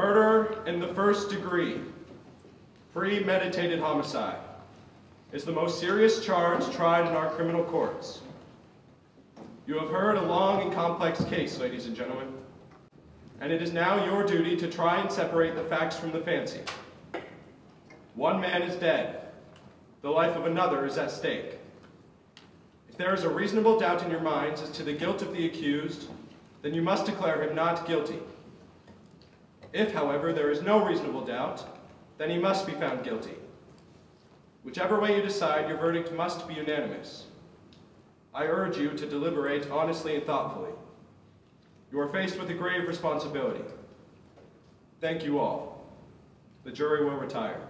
Murder in the first degree, premeditated homicide, is the most serious charge tried in our criminal courts. You have heard a long and complex case, ladies and gentlemen, and it is now your duty to try and separate the facts from the fancy. One man is dead. The life of another is at stake. If there is a reasonable doubt in your minds as to the guilt of the accused, then you must declare him not guilty. If, however, there is no reasonable doubt, then he must be found guilty. Whichever way you decide, your verdict must be unanimous. I urge you to deliberate honestly and thoughtfully. You are faced with a grave responsibility. Thank you all. The jury will retire.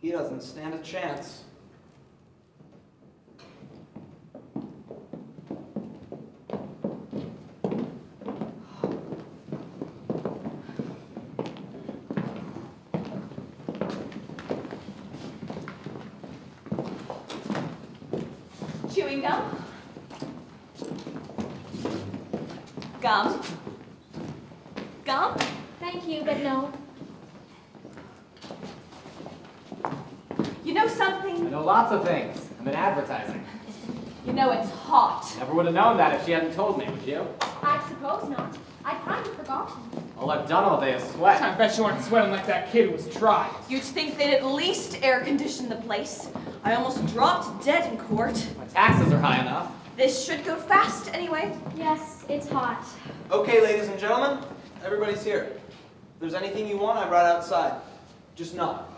He doesn't stand a chance. Chewing gum? Gum? Gum? Thank you, but no. You know I something? know lots of things. I'm in advertising. You know it's hot. Never would have known that if she hadn't told me, would you? I suppose not. I'd kind of forgotten. All I've done all day is sweat. I bet you aren't sweating like that kid who was tried. You'd think they'd at least air condition the place. I almost dropped dead in court. My taxes are high enough. This should go fast anyway. Yes, it's hot. Okay, ladies and gentlemen, everybody's here. If there's anything you want, I brought outside. Just knock.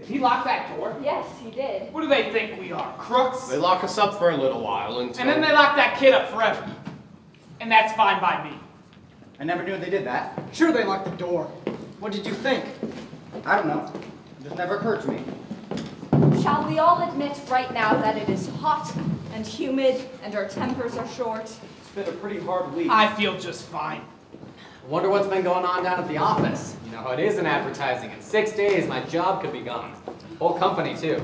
Did he lock that door? Yes, he did. What do they think we are, crooks? They lock us up for a little while until... And then they lock that kid up forever. And that's fine by me. I never knew they did that. Sure, they locked the door. What did you think? I don't know. It just never occurred to me. Shall we all admit right now that it is hot and humid and our tempers are short? It's been a pretty hard week. I feel just fine. Wonder what's been going on down at the office. You know how it is in advertising. In six days, my job could be gone. Whole company, too.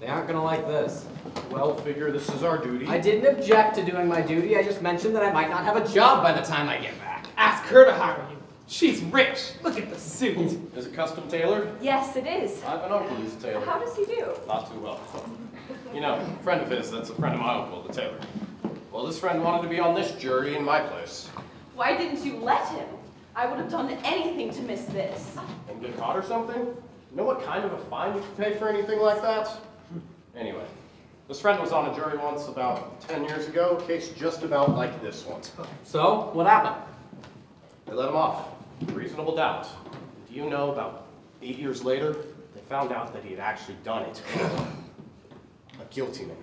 They aren't gonna like this. Well, figure this is our duty. I didn't object to doing my duty. I just mentioned that I might not have a job by the time I get back. Ask her to hire you. She's rich. Look at the suit. Is it custom tailored? Yes, it is. I have an uncle who's a tailor. How does he do? Not too well. You know, a friend of his, that's a friend of my uncle, the tailor. Well, this friend wanted to be on this jury in my place. Why didn't you let him? I would have done anything to miss this. And get caught or something? You know what kind of a fine you could pay for anything like that? Anyway, this friend was on a jury once about 10 years ago, a case just about like this one. So, what happened? They let him off. Reasonable doubt. Do you know about eight years later, they found out that he had actually done it. A guilty man.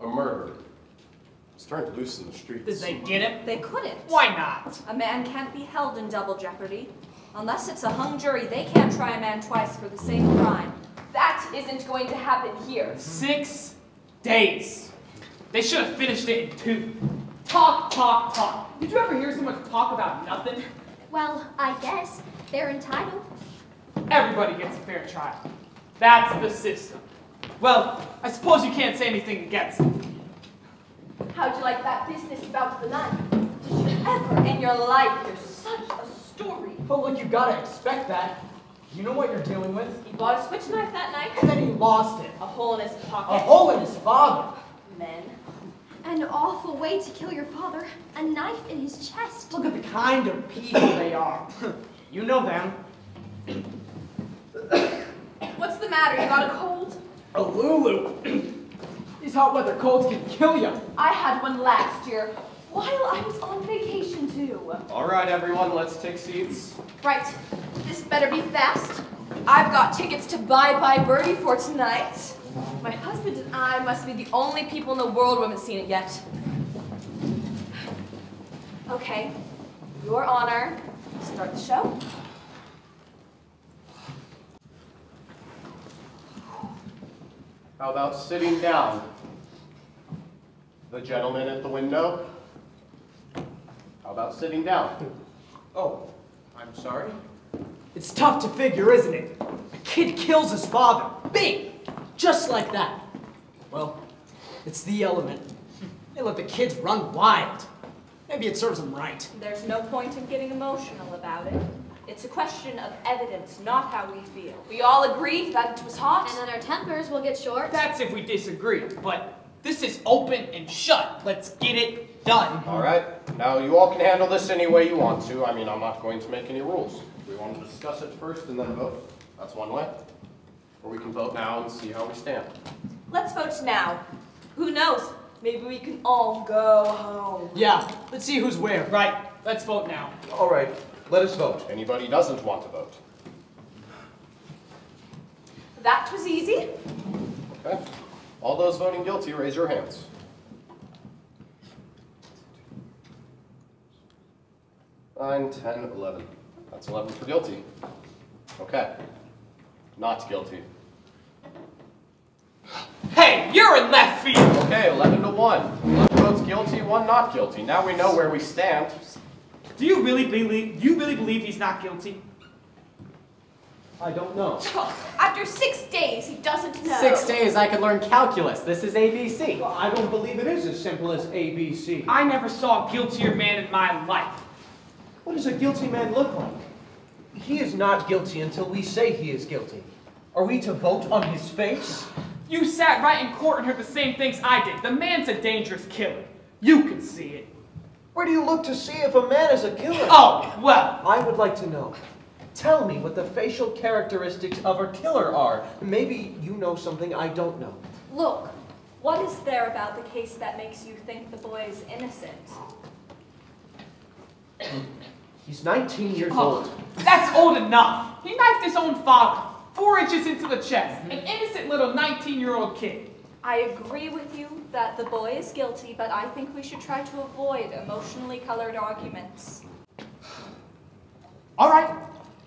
A murderer. Was turned loose in the streets. Did they get him? They couldn't. Why not? A man can't be held in double jeopardy. Unless it's a hung jury, they can't try a man twice for the same crime. That isn't going to happen here. Six days. They should have finished it in two. Talk, talk, talk. Did you ever hear so much talk about nothing? Well, I guess they're entitled. Everybody gets a fair trial. That's the system. Well, I suppose you can't say anything against it. How'd you like that business about the knife? Did you ever in your life hear such a story? But look, you gotta expect that. You know what you're dealing with. He bought a switch knife that night. And then he lost it. A hole in his pocket. A hole in his father. Men. An awful way to kill your father. A knife in his chest. Look at the kind of people they are. you know them. What's the matter? You got a cold? A Lulu. These hot weather colds can kill you. I had one last year while I was on vacation too. All right, everyone, let's take seats. Right. This better be fast. I've got tickets to Bye Bye Birdie for tonight. My husband and I must be the only people in the world who haven't seen it yet. Okay, Your Honor, start the show. How about sitting down? The gentleman at the window? How about sitting down? Oh, I'm sorry. It's tough to figure, isn't it? A kid kills his father. Bing! Just like that. Well, it's the element. They let the kids run wild. Maybe it serves them right. There's no point in getting emotional about it. It's a question of evidence, not how we feel. We all agreed that it was hot. And then our tempers will get short. That's if we disagree, but this is open and shut. Let's get it done. All right. Now, you all can handle this any way you want to. I mean, I'm not going to make any rules. We want to discuss it first and then vote. That's one way. Or we can vote now and see how we stand. Let's vote now. Who knows? Maybe we can all go home. Yeah, let's see who's where. Right, let's vote now. All right, let us vote. Anybody doesn't want to vote? That was easy. Okay. All those voting guilty, raise your hands. Nine, ten, eleven. That's eleven for guilty. Okay. Not guilty. Hey, you're in left field. Okay, eleven to one. Eleven votes guilty, one not guilty. Now we know where we stand. Do you really believe? Do you really believe he's not guilty? I don't know. After six days, he doesn't know. Six days I could learn calculus. This is ABC. I don't believe it is as simple as ABC. I never saw a guiltier man in my life. What does a guilty man look like? He is not guilty until we say he is guilty. Are we to vote on his face? You sat right in court and heard the same things I did. The man's a dangerous killer. You can see it. Where do you look to see if a man is a killer? Oh, well. I would like to know. Tell me what the facial characteristics of a killer are. Maybe you know something I don't know. Look, what is there about the case that makes you think the boy is innocent? He's 19 years Oh, old. that's old enough. He knifed his own father, four inches into the chest. An mm-hmm. innocent little 19-year-old kid. I agree with you that the boy is guilty, but I think we should try to avoid emotionally colored arguments. All right.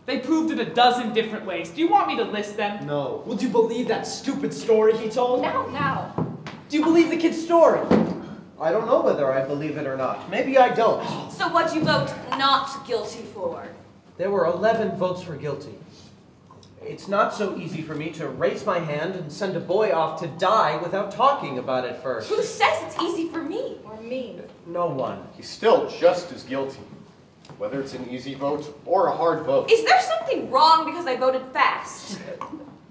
They proved it a dozen different ways. Do you want me to list them? No. Would you believe that stupid story he told? Now, now. Do you believe the kid's story? I don't know whether I believe it or not. Maybe I don't. So what'd you vote not guilty for? There were 11 votes for guilty. It's not so easy for me to raise my hand and send a boy off to die without talking about it first. Who says it's easy for me or me? No one. He's still just as guilty. Whether it's an easy vote or a hard vote. Is there something wrong because I voted fast?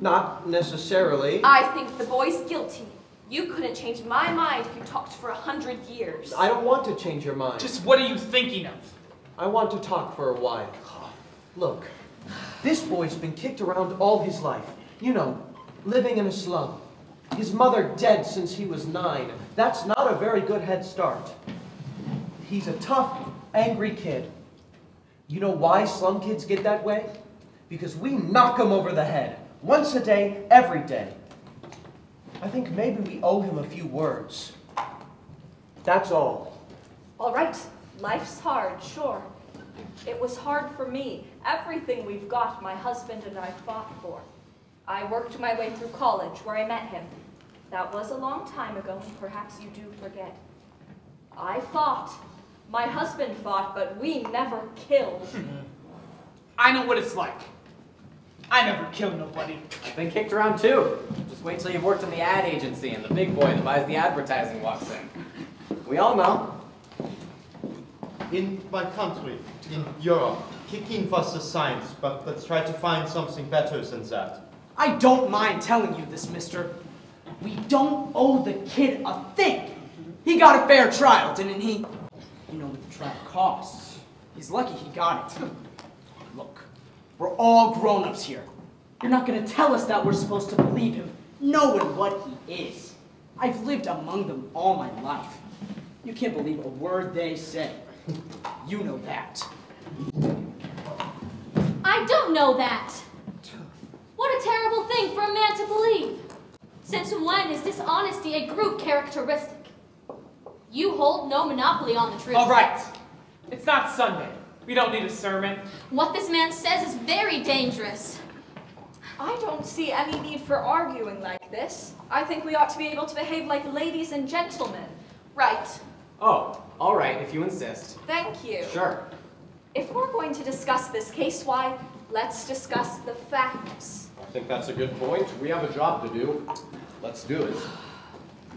Not necessarily. I think the boy's guilty. You couldn't change my mind if you talked for a hundred years. I don't want to change your mind. Just what are you thinking of? I want to talk for a while. Look, this boy's been kicked around all his life. You know, living in a slum. His mother dead since he was nine. That's not a very good head start. He's a tough, angry kid. You know why slum kids get that way? Because we knock them over the head. Once a day, every day. I think maybe we owe him a few words. That's all. All right, life's hard, sure. It was hard for me. Everything we've got, my husband and I fought for. I worked my way through college, where I met him. That was a long time ago, and perhaps you do forget. I fought. My husband fought, but we never killed. Hmm. I know what it's like. I never killed nobody. I've been kicked around too. Just wait till you've worked in the ad agency and the big boy that buys the advertising walks in. We all know. In my country, in Europe, kicking was a science, but let's try to find something better than that. I don't mind telling you this, mister. We don't owe the kid a thing. He got a fair trial, didn't he? You know what the trap costs. He's lucky he got it. Look, we're all grown-ups here. You're not gonna tell us that we're supposed to believe him, knowing what he is. I've lived among them all my life. You can't believe a word they say. You know that. I don't know that. What a terrible thing for a man to believe. Since when is dishonesty a group characteristic? You hold no monopoly on the truth. All right. It's not Sunday. We don't need a sermon. What this man says is very dangerous. I don't see any need for arguing like this. I think we ought to be able to behave like ladies and gentlemen. Right. Oh, all right, if you insist. Thank you. Sure. If we're going to discuss this case, why, let's discuss the facts. I think that's a good point. We have a job to do. Let's do it.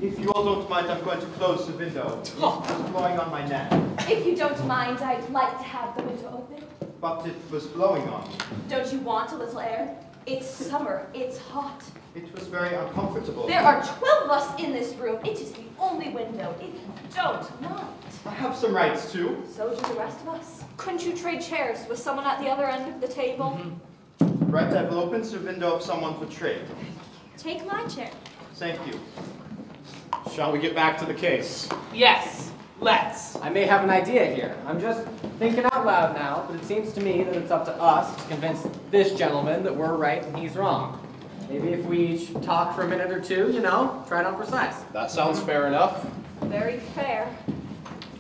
If you all don't mind, I'm going to close the window. Oh. It's blowing on my neck. If you don't mind, I'd like to have the window open. But it was blowing on me. Don't you want a little air? It's summer. It's hot. It was very uncomfortable. There are 12 of us in this room. It is the only window. If you don't mind. I have some rights too. So do the rest of us. Couldn't you trade chairs with someone at the other end of the table? Mm-hmm. Right, I will open the window of someone for trade. Take my chair. Thank you. Shall we get back to the case? Yes, let's. I may have an idea here. I'm just thinking out loud now, but it seems to me that it's up to us to convince this gentleman that we're right and he's wrong. Maybe if we each talk for a minute or two, you know, try it on for size. That sounds fair enough. Very fair.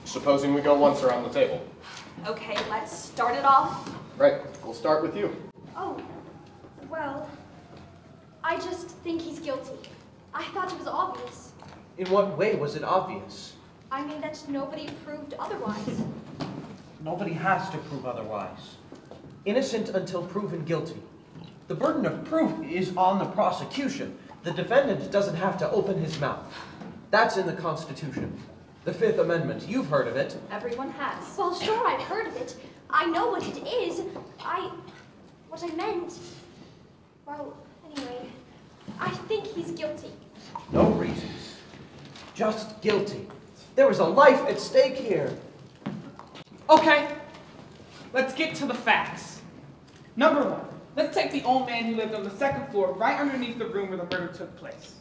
Supposing we go once around the table. Okay, let's start it off. Right, we'll start with you. Oh, well, I just think he's guilty. I thought it was obvious. In what way was it obvious? I mean that nobody proved otherwise. Nobody has to prove otherwise. Innocent until proven guilty. The burden of proof is on the prosecution. The defendant doesn't have to open his mouth. That's in the Constitution. The Fifth Amendment, you've heard of it. Everyone has. Well, sure, I've heard of it. I know what it is. I. What I meant. Well, anyway, I think he's guilty. No reasons. Just guilty. There was a life at stake here. Okay, let's get to the facts. Number one, let's take the old man who lived on the second floor, right underneath the room where the murder took place.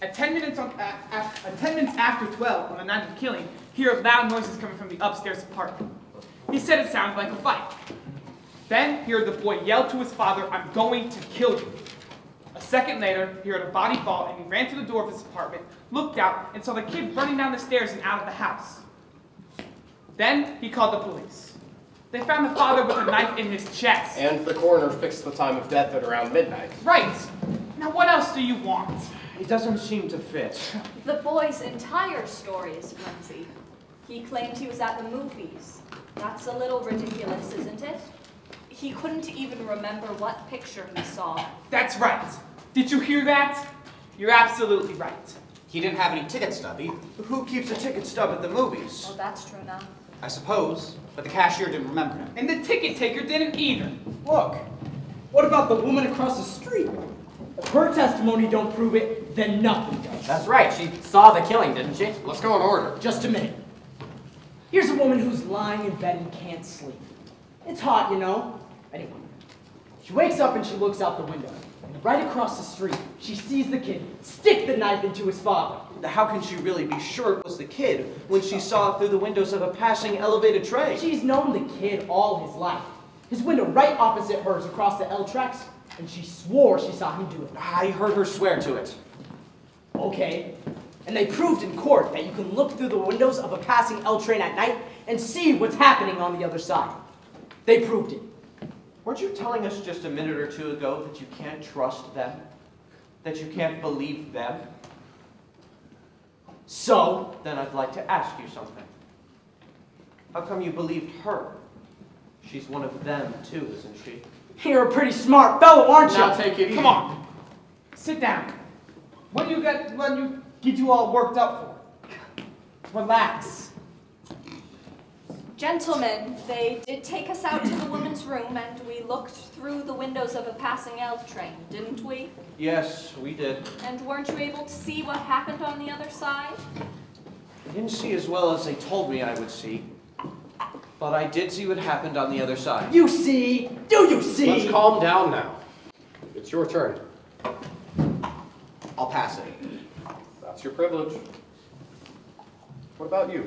At 10 minutes, on, at 10 minutes after 12, on the night of the killing, he heard loud noises coming from the upstairs apartment. He said it sounded like a fight. Then he heard the boy yell to his father, I'm going to kill you. A second later, he heard a body fall and he ran to the door of his apartment, looked out, and saw the kid running down the stairs and out of the house. Then he called the police. They found the father with a knife in his chest. And the coroner fixed the time of death at around midnight. Right. Now what else do you want? It doesn't seem to fit. The boy's entire story is flimsy. He claimed he was at the movies. That's a little ridiculous, isn't it? He couldn't even remember what picture he saw. That's right. Did you hear that? You're absolutely right. He didn't have any ticket stubby. Who keeps a ticket stub at the movies? Oh, that's true now. I suppose, but the cashier didn't remember him. And the ticket taker didn't either. Look, what about the woman across the street? If her testimony don't prove it, then nothing does. That's right, she saw the killing, didn't she? Let's go in order. Just a minute. Here's a woman who's lying in bed and can't sleep. It's hot, you know. Anyway, she wakes up and she looks out the window. Right across the street, she sees the kid stick the knife into his father. How can she really be sure it was the kid when she saw it through the windows of a passing elevated train? She's known the kid all his life. His window right opposite hers across the L tracks, and she swore she saw him do it. I heard her swear to it. Okay. And they proved in court that you can look through the windows of a passing L train at night and see what's happening on the other side. They proved it. Weren't you telling us just a minute or two ago that you can't trust them? That you can't believe them? So, Then I'd like to ask you something. How come you believed her? She's one of them too, isn't she? you're a pretty smart fellow, aren't you? Now take it easy. Come on. Sit down. What do you get what do you get you all worked up for? Relax. Gentlemen, they did take us out to the woman's room and we looked through the windows of a passing L train, didn't we? Yes, we did. And weren't you able to see what happened on the other side? I didn't see as well as they told me I would see. But I did see what happened on the other side. You see? Do you see? Let's calm down now. It's your turn. I'll pass it. That's your privilege. What about you?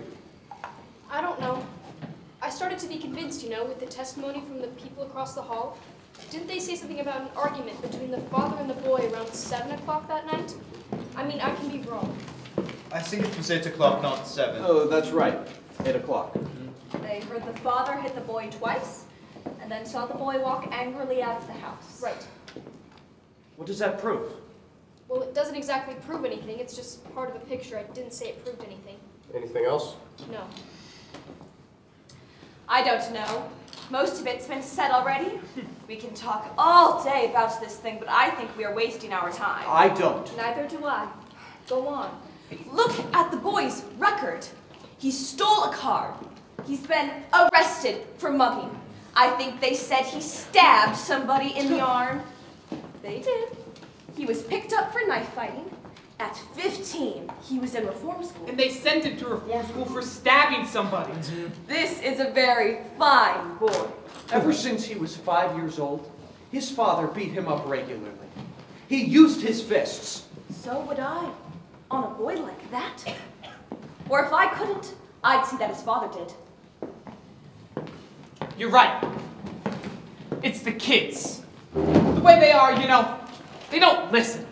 I don't know. I started to be convinced, you know, with the testimony from the people across the hall. Didn't they say something about an argument between the father and the boy around 7 o'clock that night? I mean, I can be wrong. I think it was 8 o'clock, not 7. Oh, that's right. Eight o'clock. Mm-hmm. They heard the father hit the boy twice and then saw the boy walk angrily out of the house. Right. What does that prove? Well, it doesn't exactly prove anything. It's just part of a picture. I didn't say it proved anything. Anything else? No. I don't know. Most of it's been said already. We can talk all day about this thing, but I think we are wasting our time. I don't. Neither do I. Go on. Look at the boy's record. He stole a car. He's been arrested for mugging. I think they said he stabbed somebody in the arm. They did. He was picked up for knife fighting. At 15, he was in reform school. And they sent him to reform school for stabbing somebody. Mm-hmm. This is a very fine boy. Ever since he was five years old, his father beat him up regularly. He used his fists. So would I, on a boy like that. Or if I couldn't, I'd see that his father did. You're right. It's the kids. The way they are, you know, they don't listen.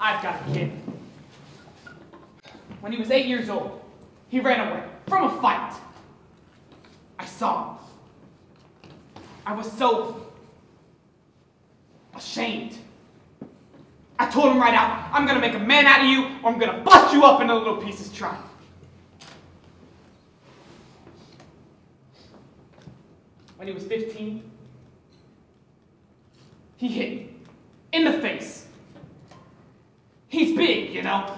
I've got a kid. When he was eight years old, he ran away from a fight. I saw him. I was so ashamed. I told him right out, I'm gonna make a man out of you, or I'm gonna bust you up into little pieces trying. When he was 15, he hit me in the face. He's big, you know.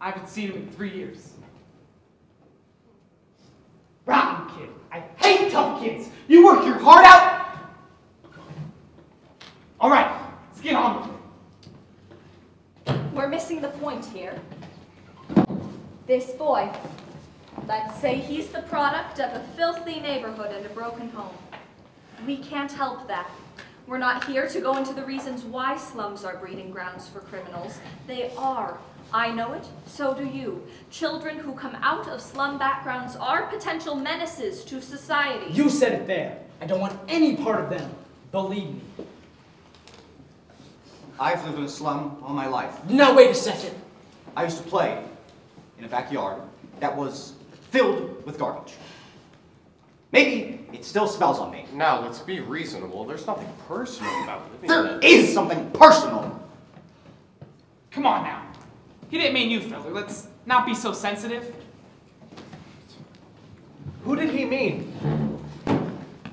I haven't seen him in three years. Rotten kid. I hate tough kids. You work your heart out. All right, let's get on with it. We're missing the point here. This boy, let's say he's the product of a filthy neighborhood and a broken home. We can't help that. We're not here to go into the reasons why slums are breeding grounds for criminals. They are. I know it, so do you. Children who come out of slum backgrounds are potential menaces to society. You said it there. I don't want any part of them. Believe me. I've lived in a slum all my life. Now wait a second. I used to play in a backyard that was filled with garbage. Maybe it still smells on me. Now, let's be reasonable. There's nothing personal about living There in is something personal. Come on now. He didn't mean you, fella. Let's not be so sensitive. Who did he mean?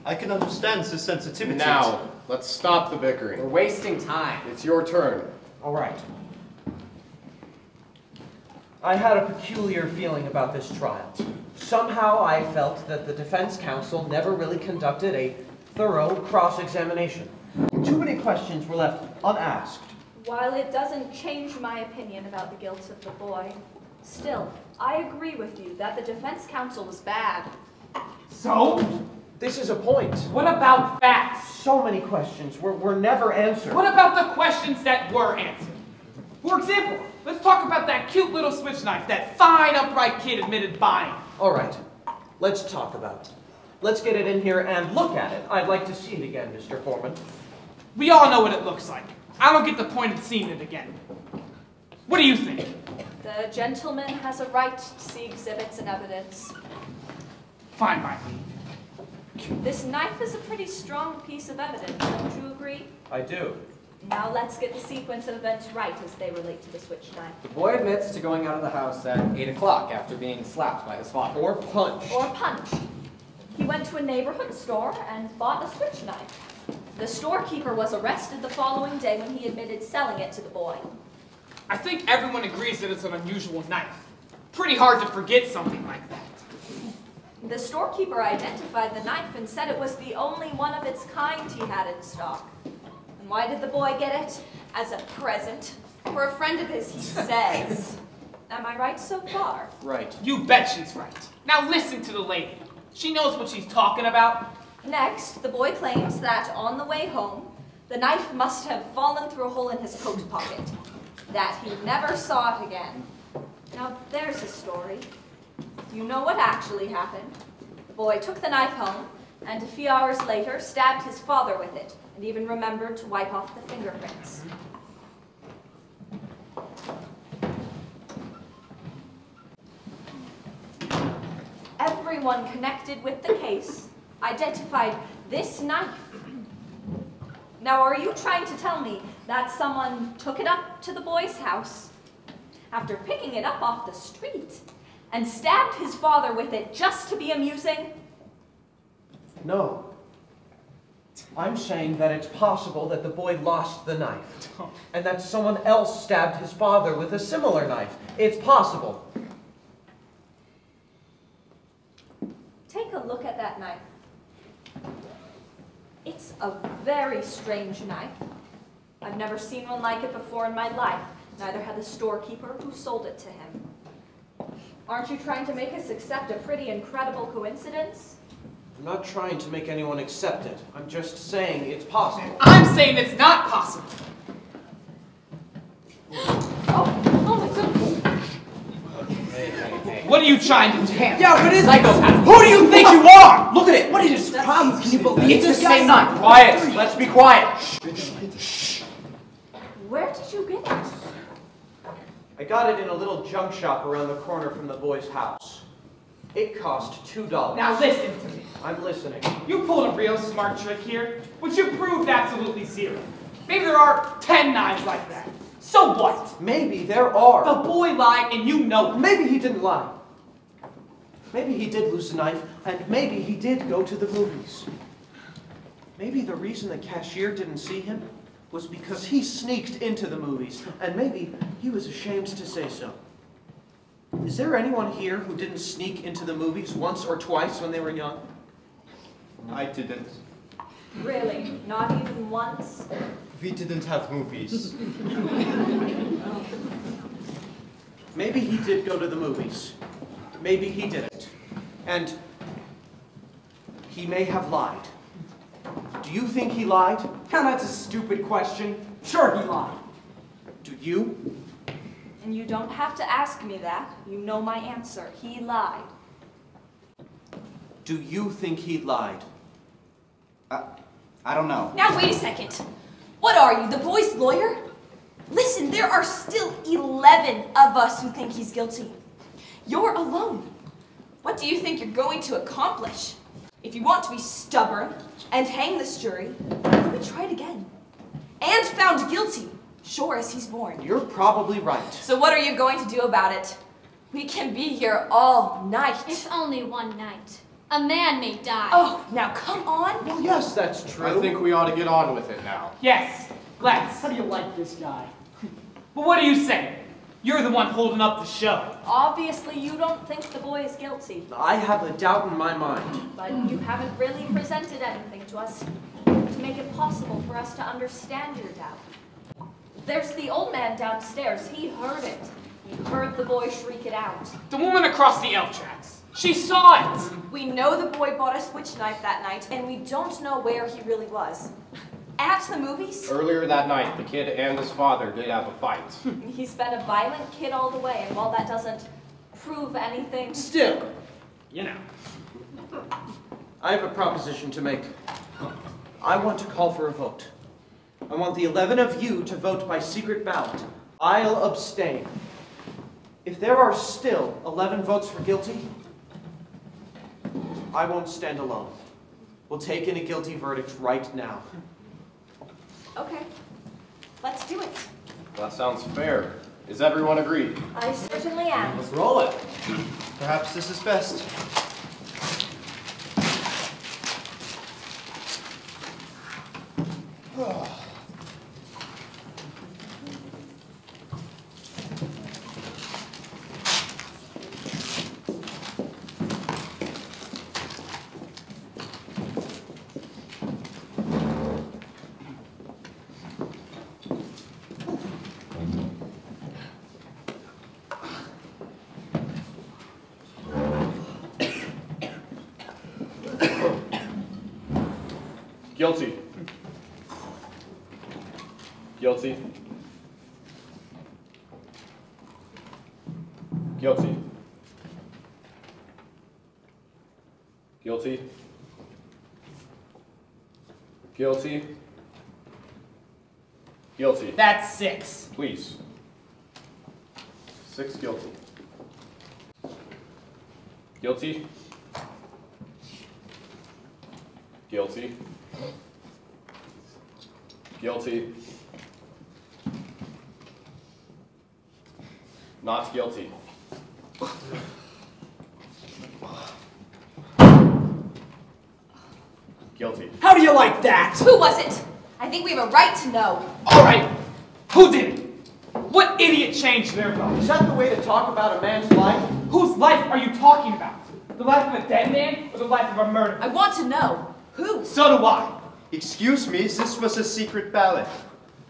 I can understand his sensitivity. Now, let's stop the bickering. We're wasting time. It's your turn. All right. I had a peculiar feeling about this trial. Somehow I felt that the defense counsel never really conducted a thorough cross-examination. Too many questions were left unasked. While it doesn't change my opinion about the guilt of the boy, still, I agree with you that the defense counsel was bad. So, This is a point. what about facts? So many questions were, were never answered. What about the questions that were answered? For example, let's talk about that cute little switch knife that fine, upright kid admitted buying. All right, let's talk about it. Let's get it in here and look at it. I'd like to see it again, Mr. Foreman. We all know what it looks like. I don't get the point of seeing it again. What do you think? The gentleman has a right to see exhibits and evidence. Fine by me. This knife is a pretty strong piece of evidence, don't you agree? I do. Now let's get the sequence of events right as they relate to the switch knife. The boy admits to going out of the house at 8 o'clock after being slapped by his father. Or punched. Or punched. He went to a neighborhood store and bought a switch knife. The storekeeper was arrested the following day when he admitted selling it to the boy. I think everyone agrees that it's an unusual knife. Pretty hard to forget something like that. The storekeeper identified the knife and said it was the only one of its kind he had in stock. And why did the boy get it? As a present. For a friend of his, he says. Am I right so far? Right. You bet she's right. Now listen to the lady. She knows what she's talking about. Next, the boy claims that on the way home, the knife must have fallen through a hole in his coat pocket. That he never saw it again. Now, there's a story. You know what actually happened? The boy took the knife home, and a few hours later stabbed his father with it, and even remembered to wipe off the fingerprints. Everyone connected with the case identified this knife. Now, are you trying to tell me that someone took it up to the boy's house after picking it up off the street and stabbed his father with it just to be amusing? No. I'm saying that it's possible that the boy lost the knife, and that someone else stabbed his father with a similar knife. It's possible. Take a look at that knife. It's a very strange knife. I've never seen one like it before in my life. Neither had the storekeeper who sold it to him. Aren't you trying to make us accept a pretty incredible coincidence? I'm not trying to make anyone accept it. I'm just saying it's possible. I'm saying it's not possible. Oh, oh my goodness. What are you trying to do? Yeah, what is it? Psychopath. Who do you think you are? Look at it. What is this problem? Can you believe It's the this guy? same knife. Quiet. Let's be quiet. Where did you get it? I got it in a little junk shop around the corner from the boy's house. It cost two dollars. Now listen to me. I'm listening. You pulled a real smart trick here, which you proved absolutely zero. Maybe there are ten knives like that. So what? Maybe there are. The boy lied and you know it. Maybe he didn't lie. Maybe he did lose a knife, and maybe he did go to the movies. Maybe the reason the cashier didn't see him was because he sneaked into the movies, and maybe he was ashamed to say so. Is there anyone here who didn't sneak into the movies once or twice when they were young? I didn't. Really? Not even once? We didn't have movies. Maybe he did go to the movies. Maybe he didn't. And he may have lied. Do you think he lied? Now that's a stupid question. Sure, he lied. Do you? And you don't have to ask me that. You know my answer. He lied. Do you think he lied? I I don't know. Now, wait a second. What are you, the boy's lawyer? Listen, there are still 11 of us who think he's guilty. You're alone. What do you think you're going to accomplish? If you want to be stubborn and hang this jury, let me try it again. And found guilty, sure as he's born. You're probably right. So what are you going to do about it? We can be here all night. It's only one night. A man may die. Oh, now come on. Well, yes, that's true. I think we ought to get on with it now. Yes, let's. How do you like this guy? But what do you say? You're the one holding up the show. Obviously, you don't think the boy is guilty, I have a doubt in my mind. but you haven't really presented anything to us to make it possible for us to understand your doubt. There's the old man downstairs. He heard it. He heard the boy shriek it out. The woman across the L tracks. She saw it. We know the boy bought a switch knife that night, and we don't know where he really was. At the movies? Earlier that night, the kid and his father did have a fight. He's been a violent kid all the way, and while that doesn't prove anything, Still, You know. I have a proposition to make. I want to call for a vote. I want the 11 of you to vote by secret ballot. I'll abstain. If there are still 11 votes for guilty, I won't stand alone. We'll take in a guilty verdict right now. Okay, let's do it. That sounds fair. Is everyone agreed? I certainly am. Let's roll it. Perhaps this is best. Ah. Guilty. Guilty. Guilty. Guilty. Guilty. Guilty. That's six. Please. Six guilty. Guilty. Guilty. Guilty. Not guilty. Guilty. How do you like that? Who was it? I think we have a right to know. All right. Who did it? What idiot changed their vote? Is that the way to talk about a man's life? Whose life are you talking about? The life of a dead man or the life of a murderer? I want to know. Who? So do I. Excuse me, this was a secret ballot.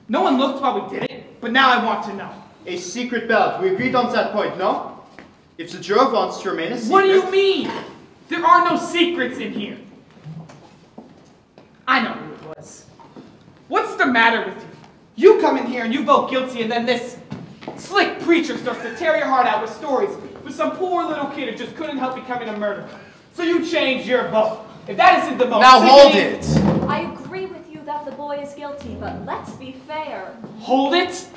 No one looked while we did it, but now I want to know. A secret ballot. We agreed on that point, no? If the juror wants to remain a secret... What do you mean? There are no secrets in here. I know who it was. What's the matter with you? You come in here and you vote guilty, and then this slick preacher starts to tear your heart out with stories with some poor little kid who just couldn't help becoming a murderer. So you change your vote. If that isn't the most Now hold it! I agree with you that the boy is guilty, but let's be fair. Hold it?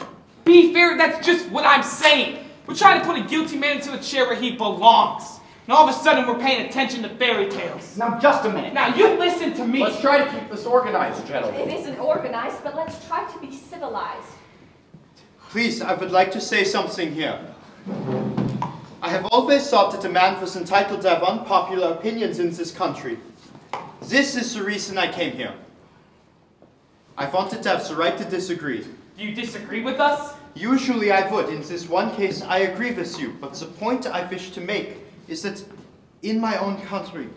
Be fair, that's just what I'm saying. We're trying to put a guilty man into a chair where he belongs. And all of a sudden we're paying attention to fairy tales. Now, just a minute. Now you listen to me. Let's try to keep this organized, gentlemen. It isn't organized, but let's try to be civilized. Please, I would like to say something here. I have always thought that a man was entitled to have unpopular opinions in this country. This is the reason I came here. I wanted to have the right to disagree. Do you disagree with us? Usually I would. In this one case, I agree with you. But the point I wish to make is that in my own country,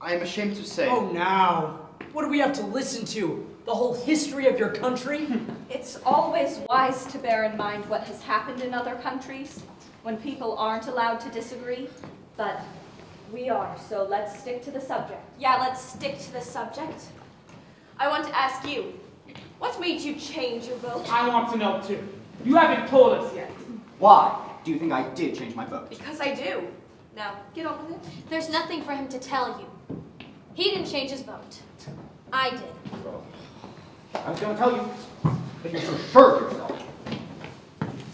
I am ashamed to say. Oh, now. What do we have to listen to? The whole history of your country? It's always wise to bear in mind what has happened in other countries when people aren't allowed to disagree, but we are, so let's stick to the subject. Yeah, let's stick to the subject. I want to ask you, what made you change your vote? I want to know too. You haven't told us yet. Why do you think I did change my vote? Because I do. Now, get on with it. There's nothing for him to tell you. He didn't change his vote. I did. I was going to tell you, but you're so sure of yourself.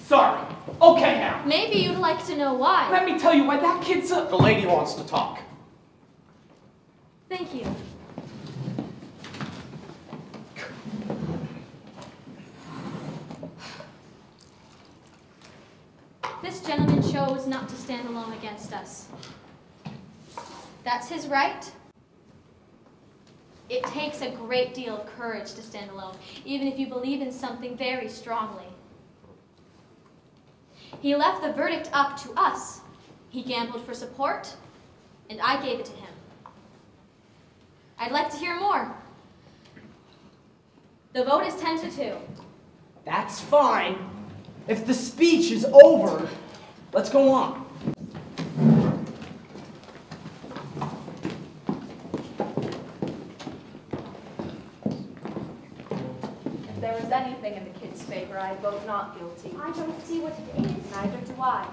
Sorry. Okay now. Maybe you'd like to know why. Let me tell you why that kid's a... The lady wants to talk. Thank you. This gentleman chose not to stand alone against us. That's his right. It takes a great deal of courage to stand alone, even if you believe in something very strongly. He left the verdict up to us. He gambled for support, and I gave it to him. I'd like to hear more. The vote is 10 to 2. That's fine. If the speech is over, let's go on. If there was anything in the kid's favor, I vote not guilty. I don't see what it is. Neither do I.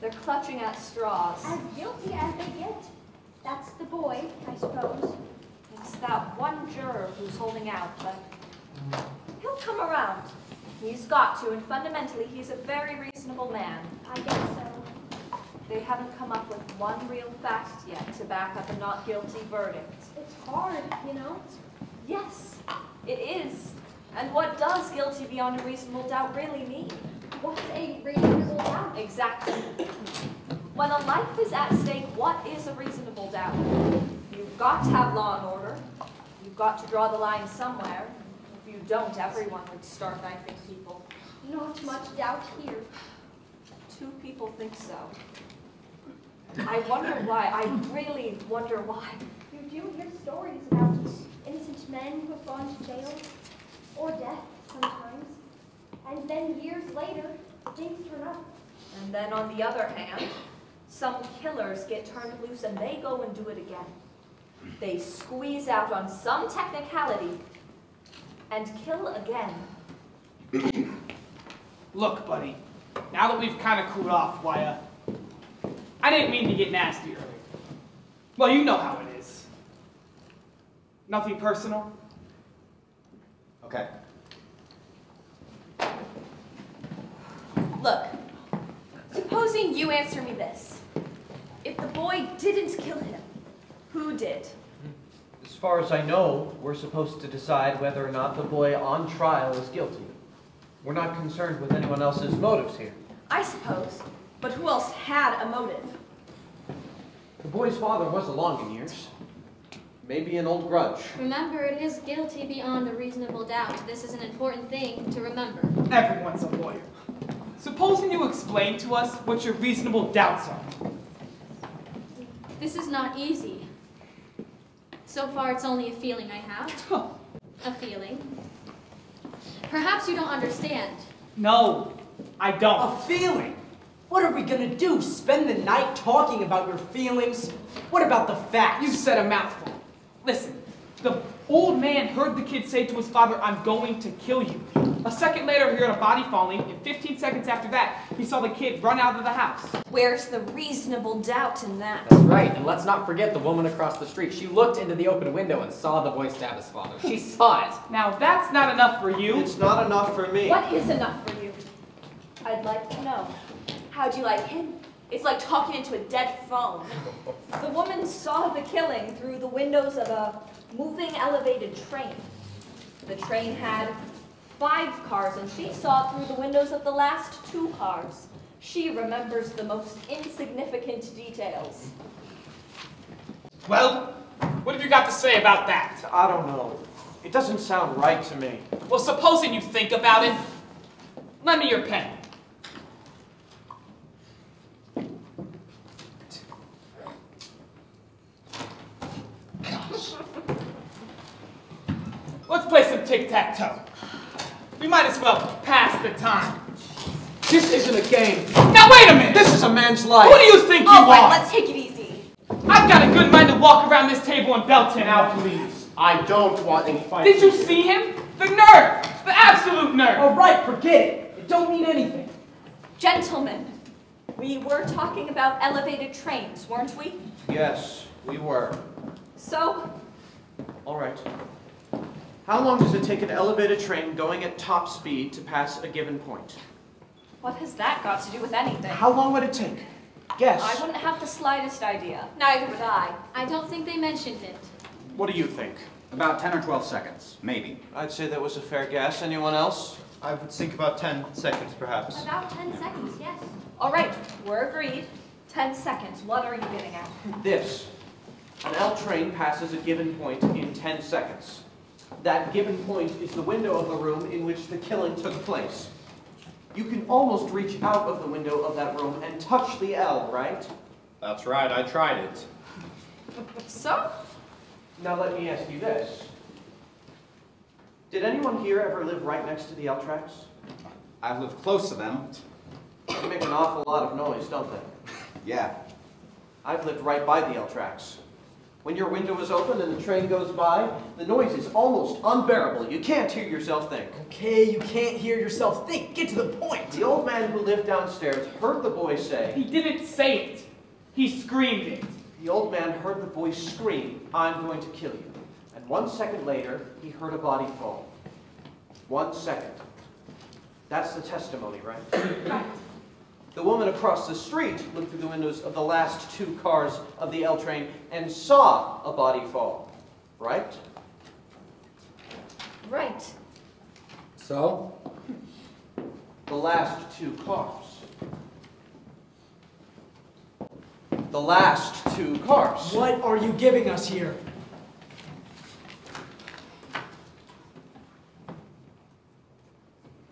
They're clutching at straws. As guilty as they get. That's the boy, I suppose. It's that one juror who's holding out, but he'll come around. He's got to, and fundamentally, he's a very reasonable man. I guess so. They haven't come up with one real fact yet to back up a not guilty verdict. It's hard, you know? Yes, it is. And what does guilty beyond a reasonable doubt really mean? What's a reasonable doubt? Exactly. When a life is at stake, what is a reasonable doubt? You've got to have law and order. You've got to draw the line somewhere. If you don't, everyone would start knifing people. Not much doubt here. Two people think so. I wonder why. I really wonder why. You do hear stories about innocent men who have gone to jail or death sometimes. And then years later, things turn up. And then on the other hand, some killers get turned loose and they go and do it again. They squeeze out on some technicality and kill again. Look, buddy. Now that we've kind of cooled off, why, uh... I didn't mean to get nasty earlier. Well, you know how it is. Nothing personal. Okay. Look, supposing you answer me this. If the boy didn't kill him, who did? As far as I know, we're supposed to decide whether or not the boy on trial is guilty. We're not concerned with anyone else's motives here. I suppose. But who else had a motive? The boy's father was along in years. Maybe an old grudge. Remember, it is guilty beyond a reasonable doubt. This is an important thing to remember. Everyone's a lawyer. Supposing you explain to us what your reasonable doubts are. This is not easy. So far, it's only a feeling I have. a feeling. Perhaps you don't understand. No, I don't. A feeling? What are we gonna do? Spend the night talking about your feelings? What about the facts? You said a mouthful. Listen, the old man heard the kid say to his father, I'm going to kill you. A second later, he heard a body falling, and 15 seconds after that, he saw the kid run out of the house. Where's the reasonable doubt in that? That's right, and let's not forget the woman across the street. She looked into the open window and saw the boy stab his father. She saw it. Now, that's not enough for you. It's not enough for me. What is enough for you? I'd like to know. How'd you like him? It's like talking into a dead phone. The woman saw the killing through the windows of a moving elevated train. The train had five cars, and she saw through the windows of the last two cars. She remembers the most insignificant details. Well, what have you got to say about that? I don't know. It doesn't sound right to me. Well, supposing you think about it, lend me your pen. Let's play some tic-tac-toe. We might as well pass the time. This isn't a game. Now wait a minute! This is a man's life. Who do you think you All right, are? let's take it easy. I've got a good mind to walk around this table and belt him. Now, please. I don't want any fight. Did you see him? The nerve! The absolute nerve! All right, forget it. It don't mean anything. Gentlemen, we were talking about elevated trains, weren't we? Yes, we were. So, All right. How long does it take an elevated train going at top speed to pass a given point? what has that got to do with anything? How long would it take? Guess. I wouldn't have the slightest idea. Neither would I. I don't think they mentioned it. What do you think? About 10 or 12 seconds, maybe. I'd say that was a fair guess. Anyone else? I would think about 10 seconds, perhaps. About 10 seconds, yes. All right, we're agreed. Ten seconds. What are you getting at? This. An L train passes a given point in 10 seconds. That given point is the window of the room in which the killing took place. You can almost reach out of the window of that room and touch the L, right? That's right, I tried it. So, Now let me ask you this. Did anyone here ever live right next to the L tracks? I've lived close to them. They make an awful lot of noise, don't they? Yeah. I've lived right by the L tracks. When your window is open and the train goes by, the noise is almost unbearable. You can't hear yourself think. Okay, you can't hear yourself think. Get to the point. The old man who lived downstairs heard the boy say, He didn't say it. He screamed it. The old man heard the boy scream, I'm going to kill you. And one second later, he heard a body fall. One second. That's the testimony, right? right. The woman across the street looked through the windows of the last two cars of the L train and saw a body fall, right? Right. So? The last two cars. The last two cars. What are you giving us here?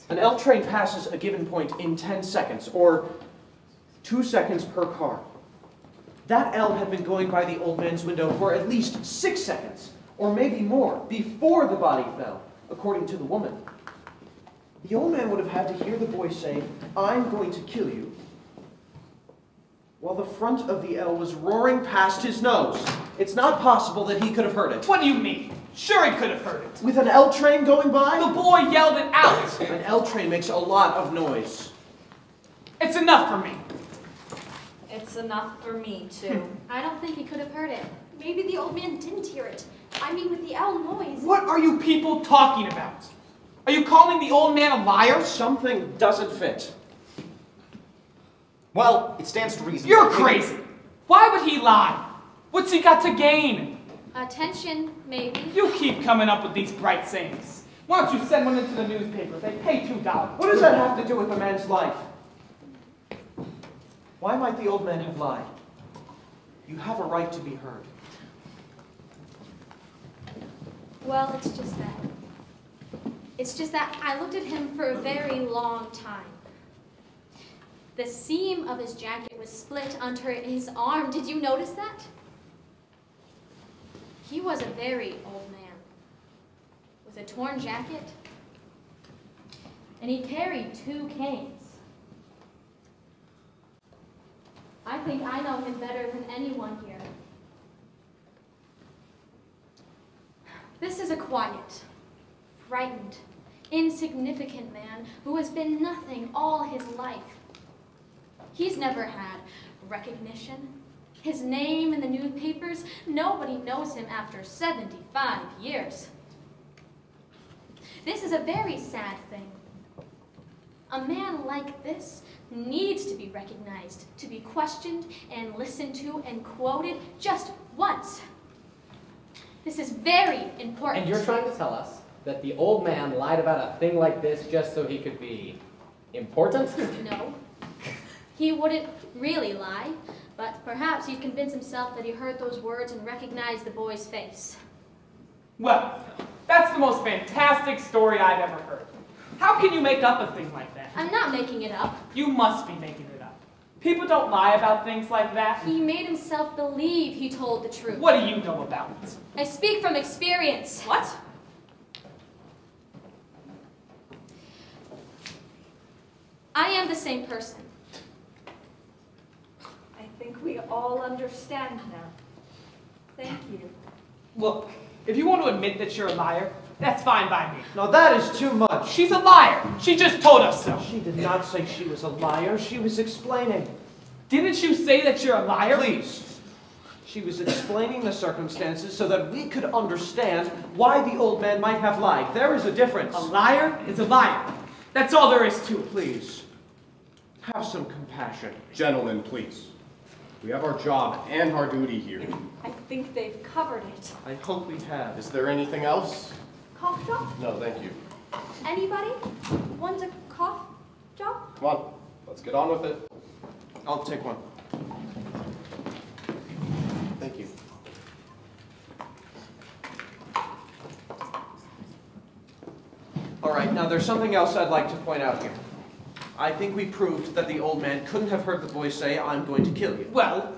An L train passes a given point in 10 seconds, or two seconds per car. That L had been going by the old man's window for at least six seconds, or maybe more, before the body fell, according to the woman. The old man would have had to hear the boy say, I'm going to kill you, while the front of the L was roaring past his nose. It's not possible that he could have heard it. What do you mean? Sure he could have heard it. With an L train going by? The boy yelled it out. An L train makes a lot of noise. It's enough for me. It's enough for me, too. Hmm. I don't think he could have heard it. Maybe the old man didn't hear it. I mean, with the L noise. What are you people talking about? Are you calling the old man a liar? Something doesn't fit. Well, it stands to reason. You're crazy. Why would he lie? What's he got to gain? Attention, maybe. You keep coming up with these bright sayings. Why don't you send one into the newspaper? They pay two dollars. What does that have to do with a man's life? Why might the old man have lied? You have a right to be heard. Well, it's just that. It's just that I looked at him for a very long time. The seam of his jacket was split under his arm. Did you notice that? He was a very old man with a torn jacket, and he carried two canes. I think I know him better than anyone here. This is a quiet, frightened, insignificant man who has been nothing all his life. He's never had recognition. His name in the newspapers, nobody knows him after 75 years. This is a very sad thing. A man like this needs to be recognized, to be questioned and listened to and quoted just once. This is very important. And you're trying to tell us that the old man lied about a thing like this just so he could be important? No. He wouldn't really lie, but perhaps he'd convince himself that he heard those words and recognized the boy's face. Well, that's the most fantastic story I've ever heard. How can you make up a thing like that? I'm not making it up. You must be making it up. People don't lie about things like that. He made himself believe he told the truth. What do you know about it? I speak from experience. What? I am the same person. I think we all understand now. Thank you. Look, if you want to admit that you're a liar, that's fine by me. Now that is too much. She's a liar. She just told us so. She did not say she was a liar. She was explaining. Didn't you say that you're a liar? Please. She was explaining the circumstances so that we could understand why the old man might have lied. There is a difference. A liar is a liar. That's all there is to it. Please. Have some compassion. Gentlemen, please. We have our job and our duty here. I think they've covered it. I hope we have. Is there anything else? Cough drop? No, thank you. Anybody? Want a cough job? Come on, let's get on with it. I'll take one. Thank you. All right, now there's something else I'd like to point out here. I think we proved that the old man couldn't have heard the boy say, I'm going to kill you. Well,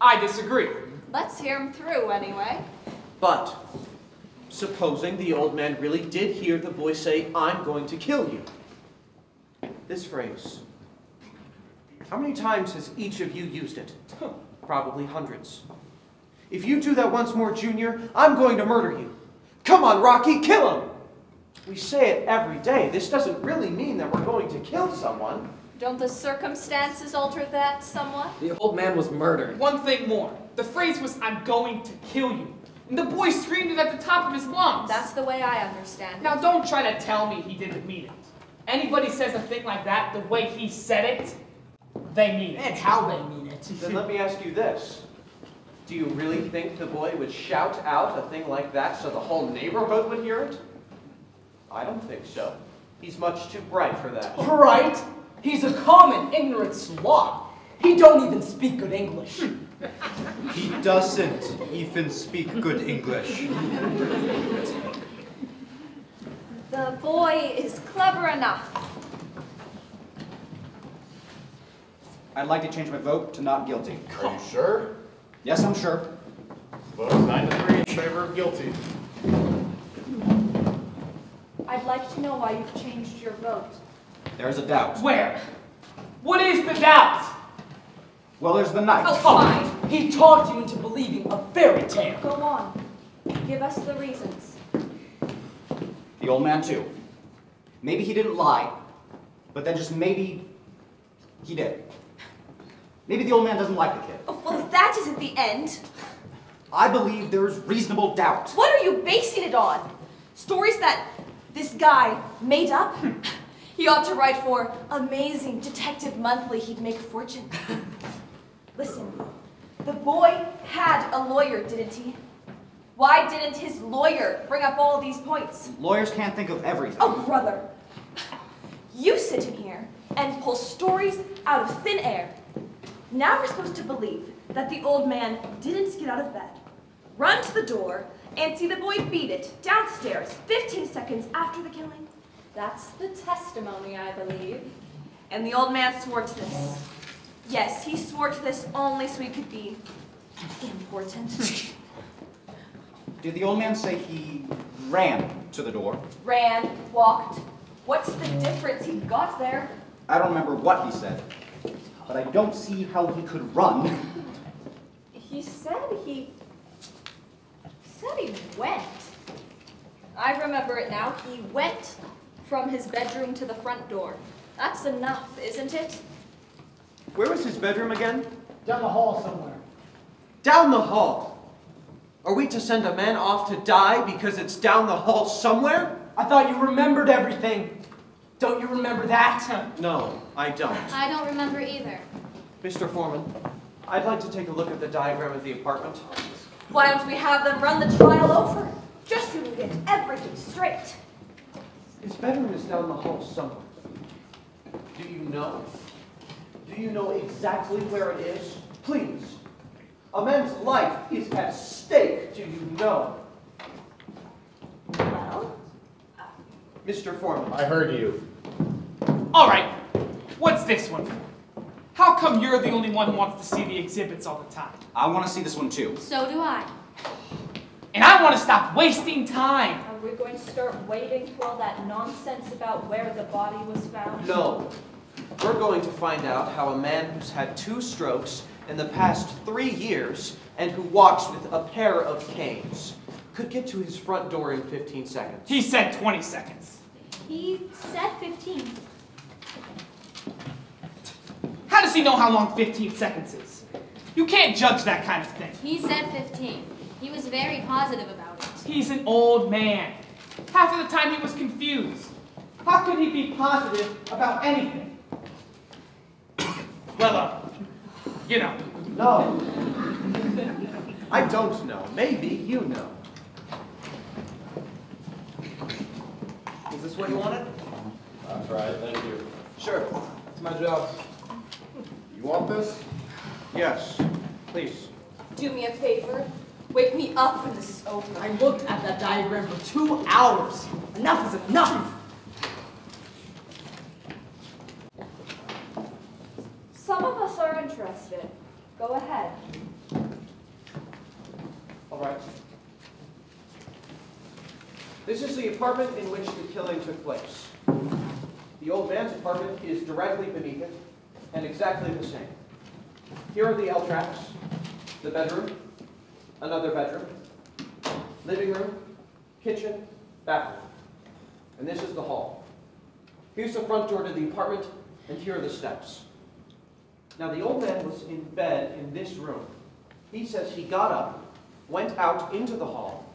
I disagree. Let's hear him through anyway. But, supposing the old man really did hear the boy say, I'm going to kill you. This phrase. How many times has each of you used it? Probably hundreds. If you do that once more, Junior, I'm going to murder you. Come on, Rocky, kill him! We say it every day. This doesn't really mean that we're going to kill someone. Don't the circumstances alter that somewhat? The old man was murdered. One thing more. The phrase was, I'm going to kill you. And the boy screamed it at the top of his lungs. That's the way I understand it. Now, don't try to tell me he didn't mean it. Anybody says a thing like that the way he said it, they mean it. And how they mean it. Then let me ask you this. Do you really think the boy would shout out a thing like that so the whole neighborhood would hear it? I don't think so. He's much too bright for that. Right? He's a common, ignorant slob. He don't even speak good English. He doesn't even speak good English. The boy is clever enough. I'd like to change my vote to not guilty. Are you sure? Yes, I'm sure. Vote nine to three in favor of guilty. I'd like to know why you've changed your vote. There's a doubt. Where? What is the doubt? Well, there's the knife. Oh, fine. He talked you into believing a fairy tale. Go on. Give us the reasons. The old man, too. Maybe he didn't lie, but then just maybe he did. Maybe the old man doesn't like the kid. Oh, well, if that isn't the end, I believe there's reasonable doubt. what are you basing it on? Stories that this guy made up? He ought to write for Amazing Detective Monthly. He'd make a fortune. Listen, the boy had a lawyer, didn't he? Why didn't his lawyer bring up all these points? Lawyers can't think of everything. Oh, brother. You sit in here and pull stories out of thin air. Now we're supposed to believe that the old man didn't get out of bed, run to the door, and see the boy beat it downstairs 15 seconds after the killing. That's the testimony, I believe. And the old man swore to this. Yes, he swore to this only so he could be important. Did the old man say he ran to the door? Ran, walked. What's the difference? He got there. I don't remember what he said, but I don't see how he could run. He said he said he went. I remember it now. He went from his bedroom to the front door. That's enough, isn't it? Where was his bedroom again? Down the hall somewhere. Down the hall. Are we to send a man off to die because it's down the hall somewhere? I thought you remembered everything. Don't you remember that? No, I don't. I don't remember either. Mr. Foreman, I'd like to take a look at the diagram of the apartment. Why don't we have them run the trial over? Just so we get everything straight. His bedroom is down the hall somewhere. Do you know? Do you know exactly where it is? Please. A man's life is at stake. Do you know? Well, uh, Mr. Foreman. I heard you. All right, what's this one for? How come you're the only one who wants to see the exhibits all the time? I want to see this one too. So do I. And I want to stop wasting time. Are we going to start waiting for all that nonsense about where the body was found? No. We're going to find out how a man who's had two strokes in the past three years and who walks with a pair of canes could get to his front door in 15 seconds. He said 20 seconds. He said 15. How does he know how long 15 seconds is? You can't judge that kind of thing. He said 15. He was very positive about it. He's an old man. Half of the time he was confused. How could he be positive about anything? Well, uh, you know. No. I don't know. Maybe you know. Is this what you wanted? That's right, thank you. Sure. It's my job. You want this? Yes. Please. do me a favor. Wake me up when this is over. I looked at that diagram for two hours. Enough is enough. Some of us are interested. Go ahead. All right. This is the apartment in which the killing took place. The old man's apartment is directly beneath it, and exactly the same. Here are the L tracks, the bedroom, another bedroom, living room, kitchen, bathroom. And this is the hall. Here's the front door to the apartment, and here are the steps. Now, the old man was in bed in this room. He says he got up, went out into the hall,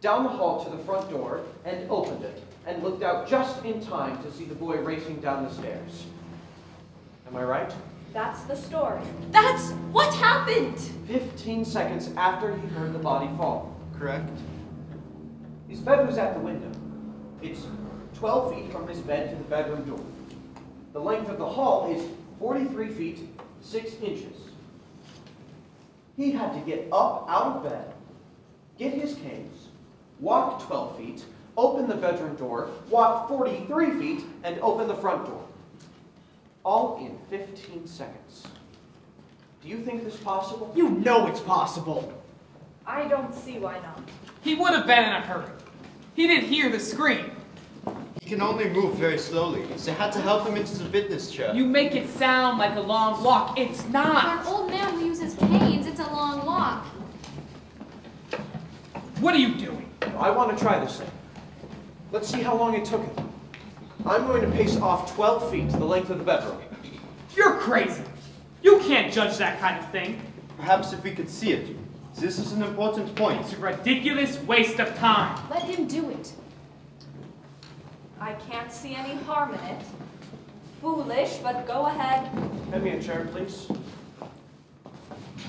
down the hall to the front door, and opened it, and looked out just in time to see the boy racing down the stairs. Am I right? That's the story. That's what happened. 15 seconds after he heard the body fall. Correct. His bed was at the window. It's 12 feet from his bed to the bedroom door. The length of the hall is 43 feet, 6 inches. He had to get up out of bed, get his canes, walk 12 feet, open the bedroom door, walk 43 feet, and open the front door. All in 15 seconds. Do you think this possible? You know it's possible. I don't see why not. He would have been in a hurry. He didn't hear the scream. He can only move very slowly, so I had to help him into the fitness chair. You make it sound like a long walk. It's For an not. old man who uses canes, it's a long walk. What are you doing? I want to try this thing. Let's see how long it took him. I'm going to pace off 12 feet, the length of the bedroom. You're crazy. You can't judge that kind of thing. Perhaps if we could see it. This is an important point. It's a ridiculous waste of time. Let him do it. I can't see any harm in it. Foolish, but go ahead. Hand me a chair, please.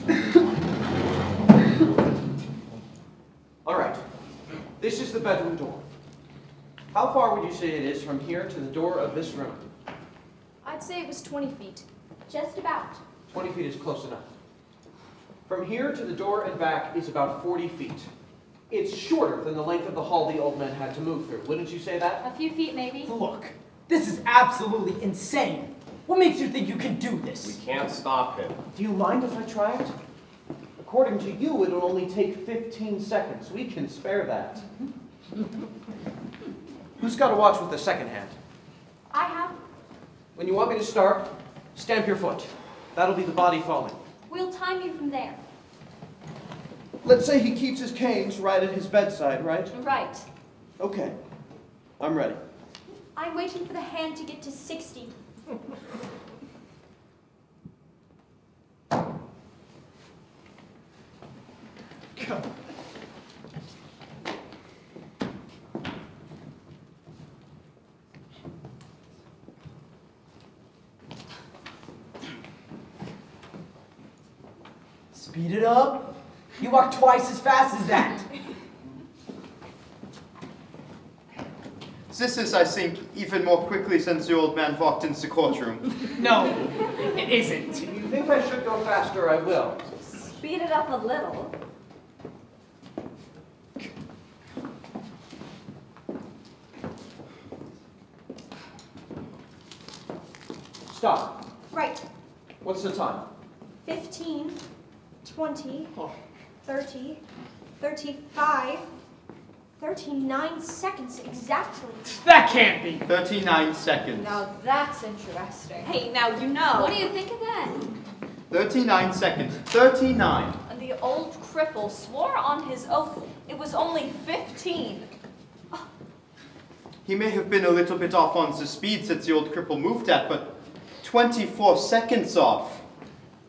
All right. This is the bedroom door. How far would you say it is from here to the door of this room? I'd say it was 20 feet. Just about. 20 feet is close enough. From here to the door and back is about 40 feet. It's shorter than the length of the hall the old man had to move through. Wouldn't you say that? A few feet, maybe. Look, this is absolutely insane. What makes you think you can do this? We can't stop him. Do you mind if I try it? According to you, it'll only take 15 seconds. We can spare that. Who's got a watch with the second hand? I have. When you want me to start, stamp your foot. That'll be the body falling. We'll time you from there. Let's say he keeps his canes right at his bedside, right? Right. Okay. I'm ready. I'm waiting for the hand to get to 60. Speed it up. You walk twice as fast as that. This is, I think, even more quickly since the old man walked into the courtroom. No, it isn't. If you think I should go faster, I will. Speed it up a little. Stop. Right. What's the time? 15, 20, Oh. 30, 35, 39 seconds exactly. That can't be. 39 seconds. Now that's interesting. Hey, now you know. What do you think of that? 39 seconds. 39. And the old cripple swore on his oath it was only 15. He may have been a little bit off on the speed that the old cripple moved at, but 24 seconds off.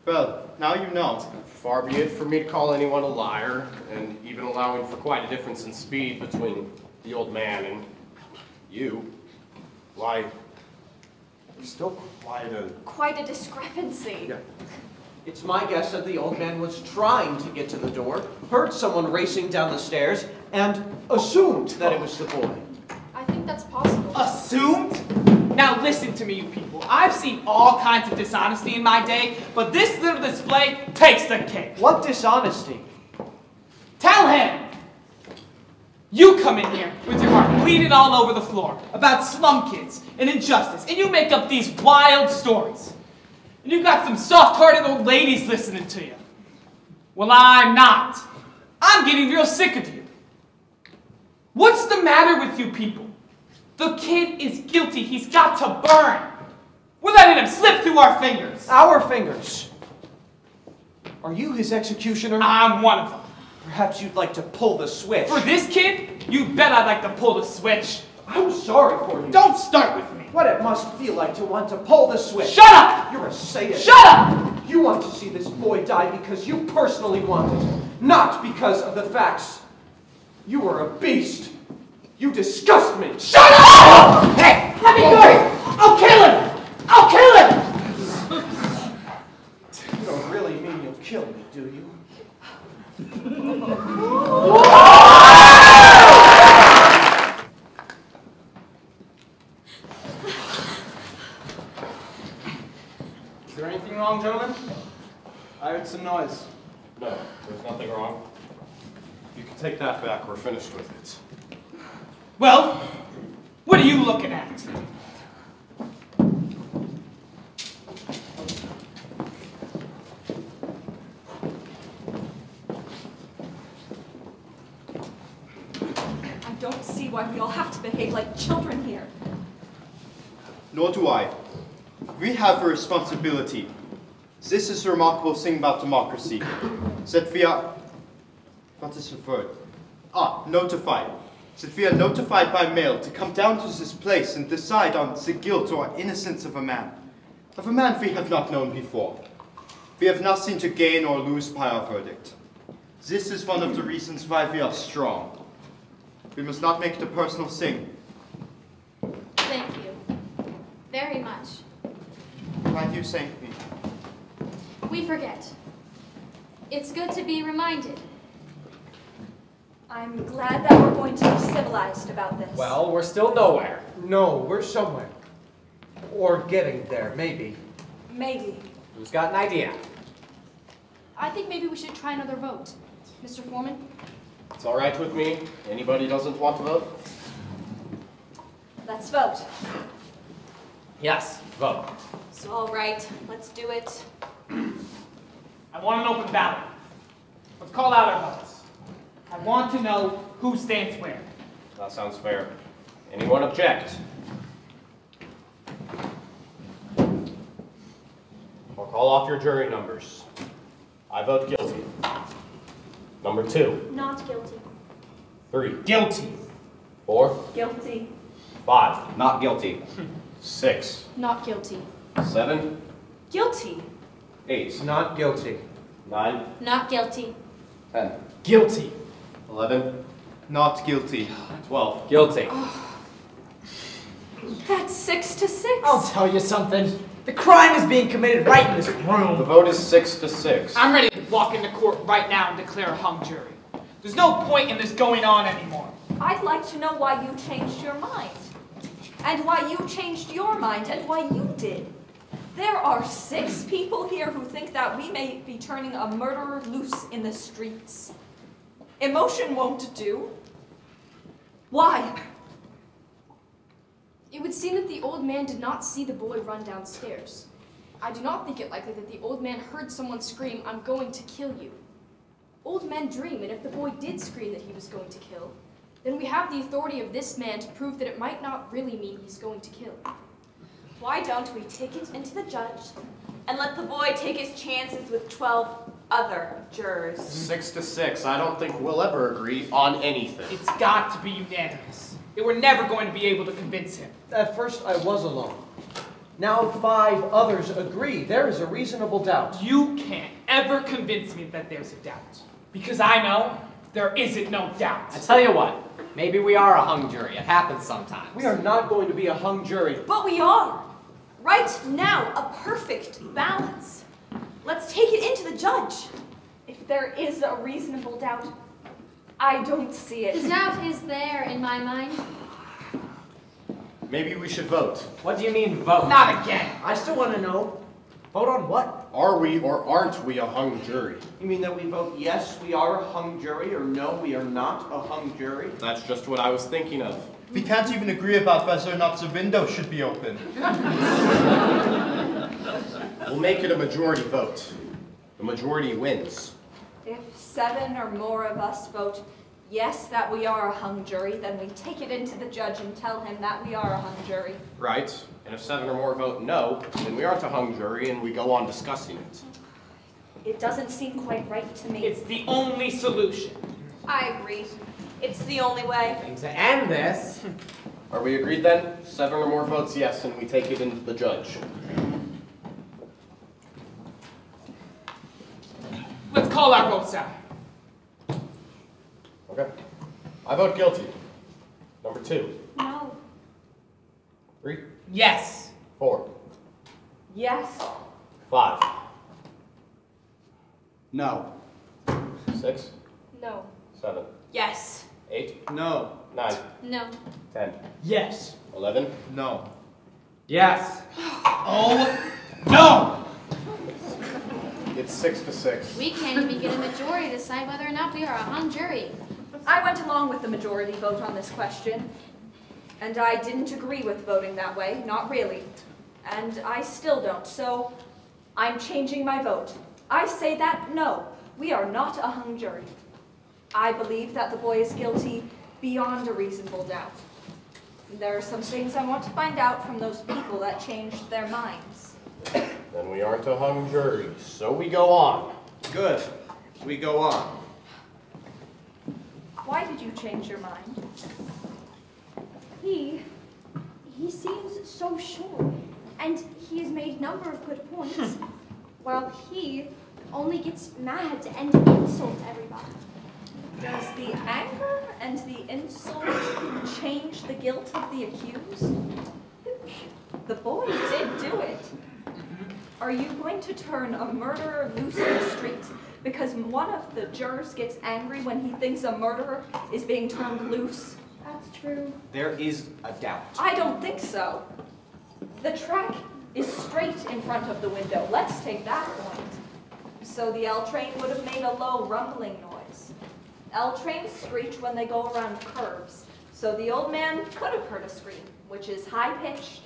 Well, now you know. Far be it for me to call anyone a liar, and even allowing for quite a difference in speed between the old man and you. Why, there's still quite a Quite a discrepancy. Yeah. It's my guess that the old man was trying to get to the door, heard someone racing down the stairs, and assumed that it was the boy. I think that's possible. Assumed? Now listen to me, you people. I've seen all kinds of dishonesty in my day, but this little display takes the cake. What dishonesty? Tell him! You come in here with your heart bleeding all over the floor about slum kids and injustice, and you make up these wild stories. And you've got some soft-hearted old ladies listening to you. Well, I'm not. I'm getting real sick of you. What's the matter with you people? The kid is guilty. He's got to burn. We're letting him slip through our fingers. Our fingers. Are you his executioner? I'm one of them. Perhaps you'd like to pull the switch. For this kid, you bet I'd like to pull the switch. I'm sorry for you. Don't start with me. What it must feel like to want to pull the switch. Shut up! You're a sadist. Shut up! You want to see this boy die because you personally want it, not because of the facts. You are a beast. You disgust me. Shut up! Hey, let me go! I'll kill him! I'll kill him! You don't really mean you'll kill me, do you? Is there anything wrong, gentlemen? I heard some noise. No, there's nothing wrong. You can take that back. We're finished with it. Well, what are you looking at? I don't see why we all have to behave like children here. Nor do I. We have a responsibility. This is a remarkable thing about democracy. That we are, what is the word? Ah, notified. That we are notified by mail to come down to this place and decide on the guilt or innocence of a man. Of a man we have not known before. We have nothing to gain or lose by our verdict. This is one of the reasons why we are strong. We must not make it a personal thing. Thank you. Very much. Why do you thank me? We forget. It's good to be reminded. I'm glad that we're going to be civilized about this. Well, we're still nowhere. No, we're somewhere. Or getting there, maybe. Maybe. Who's got an idea? I think maybe we should try another vote. Mr. Foreman? It's all right with me. Anybody doesn't want to vote? Let's vote. Yes, vote. So, all right, let's do it. I want an open ballot. Let's call out our votes. I want to know who stands where. That sounds fair. Anyone object? I'll call off your jury numbers. I vote guilty. Number two, Not guilty. three, Guilty. four, Guilty. five, Not guilty. six, Not guilty. seven, Guilty. eight, Not guilty. nine, Not guilty. ten, Guilty. Eleven, Not guilty. twelve. Guilty. Oh. That's six to six. I'll tell you something. The crime is being committed right in this room. The vote is six to six. I'm ready to walk into court right now and declare a hung jury. There's no point in this going on anymore. I'd like to know why you changed your mind. And why you changed your mind and why you did. There are six people here who think that we may be turning a murderer loose in the streets. Emotion won't do. Why? It would seem that the old man did not see the boy run downstairs. I do not think it likely that the old man heard someone scream, I'm going to kill you. Old men dream, and if the boy did scream that he was going to kill, then we have the authority of this man to prove that it might not really mean he's going to kill. Why don't we take it into the judge and let the boy take his chances with 12 other jurors? Six to six. I don't think we'll ever agree on anything. It's got to be unanimous. They were never going to be able to convince him. At first I was alone. Now five others agree. There is a reasonable doubt. You can't ever convince me that there's a doubt. Because I know there isn't no doubt. I tell you what, maybe we are a hung jury. It happens sometimes. We are not going to be a hung jury. But we are. Right now, a perfect balance. Let's take it into the judge. If there is a reasonable doubt, I don't see it. The doubt is there in my mind. Maybe we should vote. What do you mean vote? Not again. I still want to know. Vote on what? Are we or aren't we a hung jury? You mean that we vote yes, we are a hung jury, or no, we are not a hung jury? That's just what I was thinking of. We can't even agree about whether or not the window should be open. We'll make it a majority vote. The majority wins. If seven or more of us vote yes that we are a hung jury, then we take it into the judge and tell him that we are a hung jury. Right? And if seven or more vote no, then we aren't a hung jury and we go on discussing it. It doesn't seem quite right to me. It's the only solution. I agree. It's the only way. And to end this, Are we agreed then? Seven or more votes yes, and we take it into the judge. Let's call our votes out. Okay. I vote guilty. Number two, No. three, Yes. four, Yes. five, No. six, No. seven, Yes. eight, No. nine, No. ten, Yes. eleven. No. yes. Oh, no! It's six to six. We can't even get a majority to decide whether or not we are a hung jury. I went along with the majority vote on this question, and I didn't agree with voting that way, not really. And I still don't, so I'm changing my vote. I say that no, we are not a hung jury. I believe that the boy is guilty beyond a reasonable doubt. There are some things I want to find out from those people that changed their minds. Then we aren't a hung jury, so we go on. Good. We go on. Why did you change your mind? He, he seems so sure, and he has made a number of good points, hmm. while he only gets mad and insults everybody. Does the anger and the insult change the guilt of the accused? The boy did do it. Are you going to turn a murderer loose in the street Because one of the jurors gets angry when he thinks a murderer is being turned loose? That's true. There is a doubt. I don't think so. The track is straight in front of the window. Let's take that point. So the L train would have made a low rumbling noise. L trains screech when they go around curves. So the old man could have heard a scream, which is high pitched,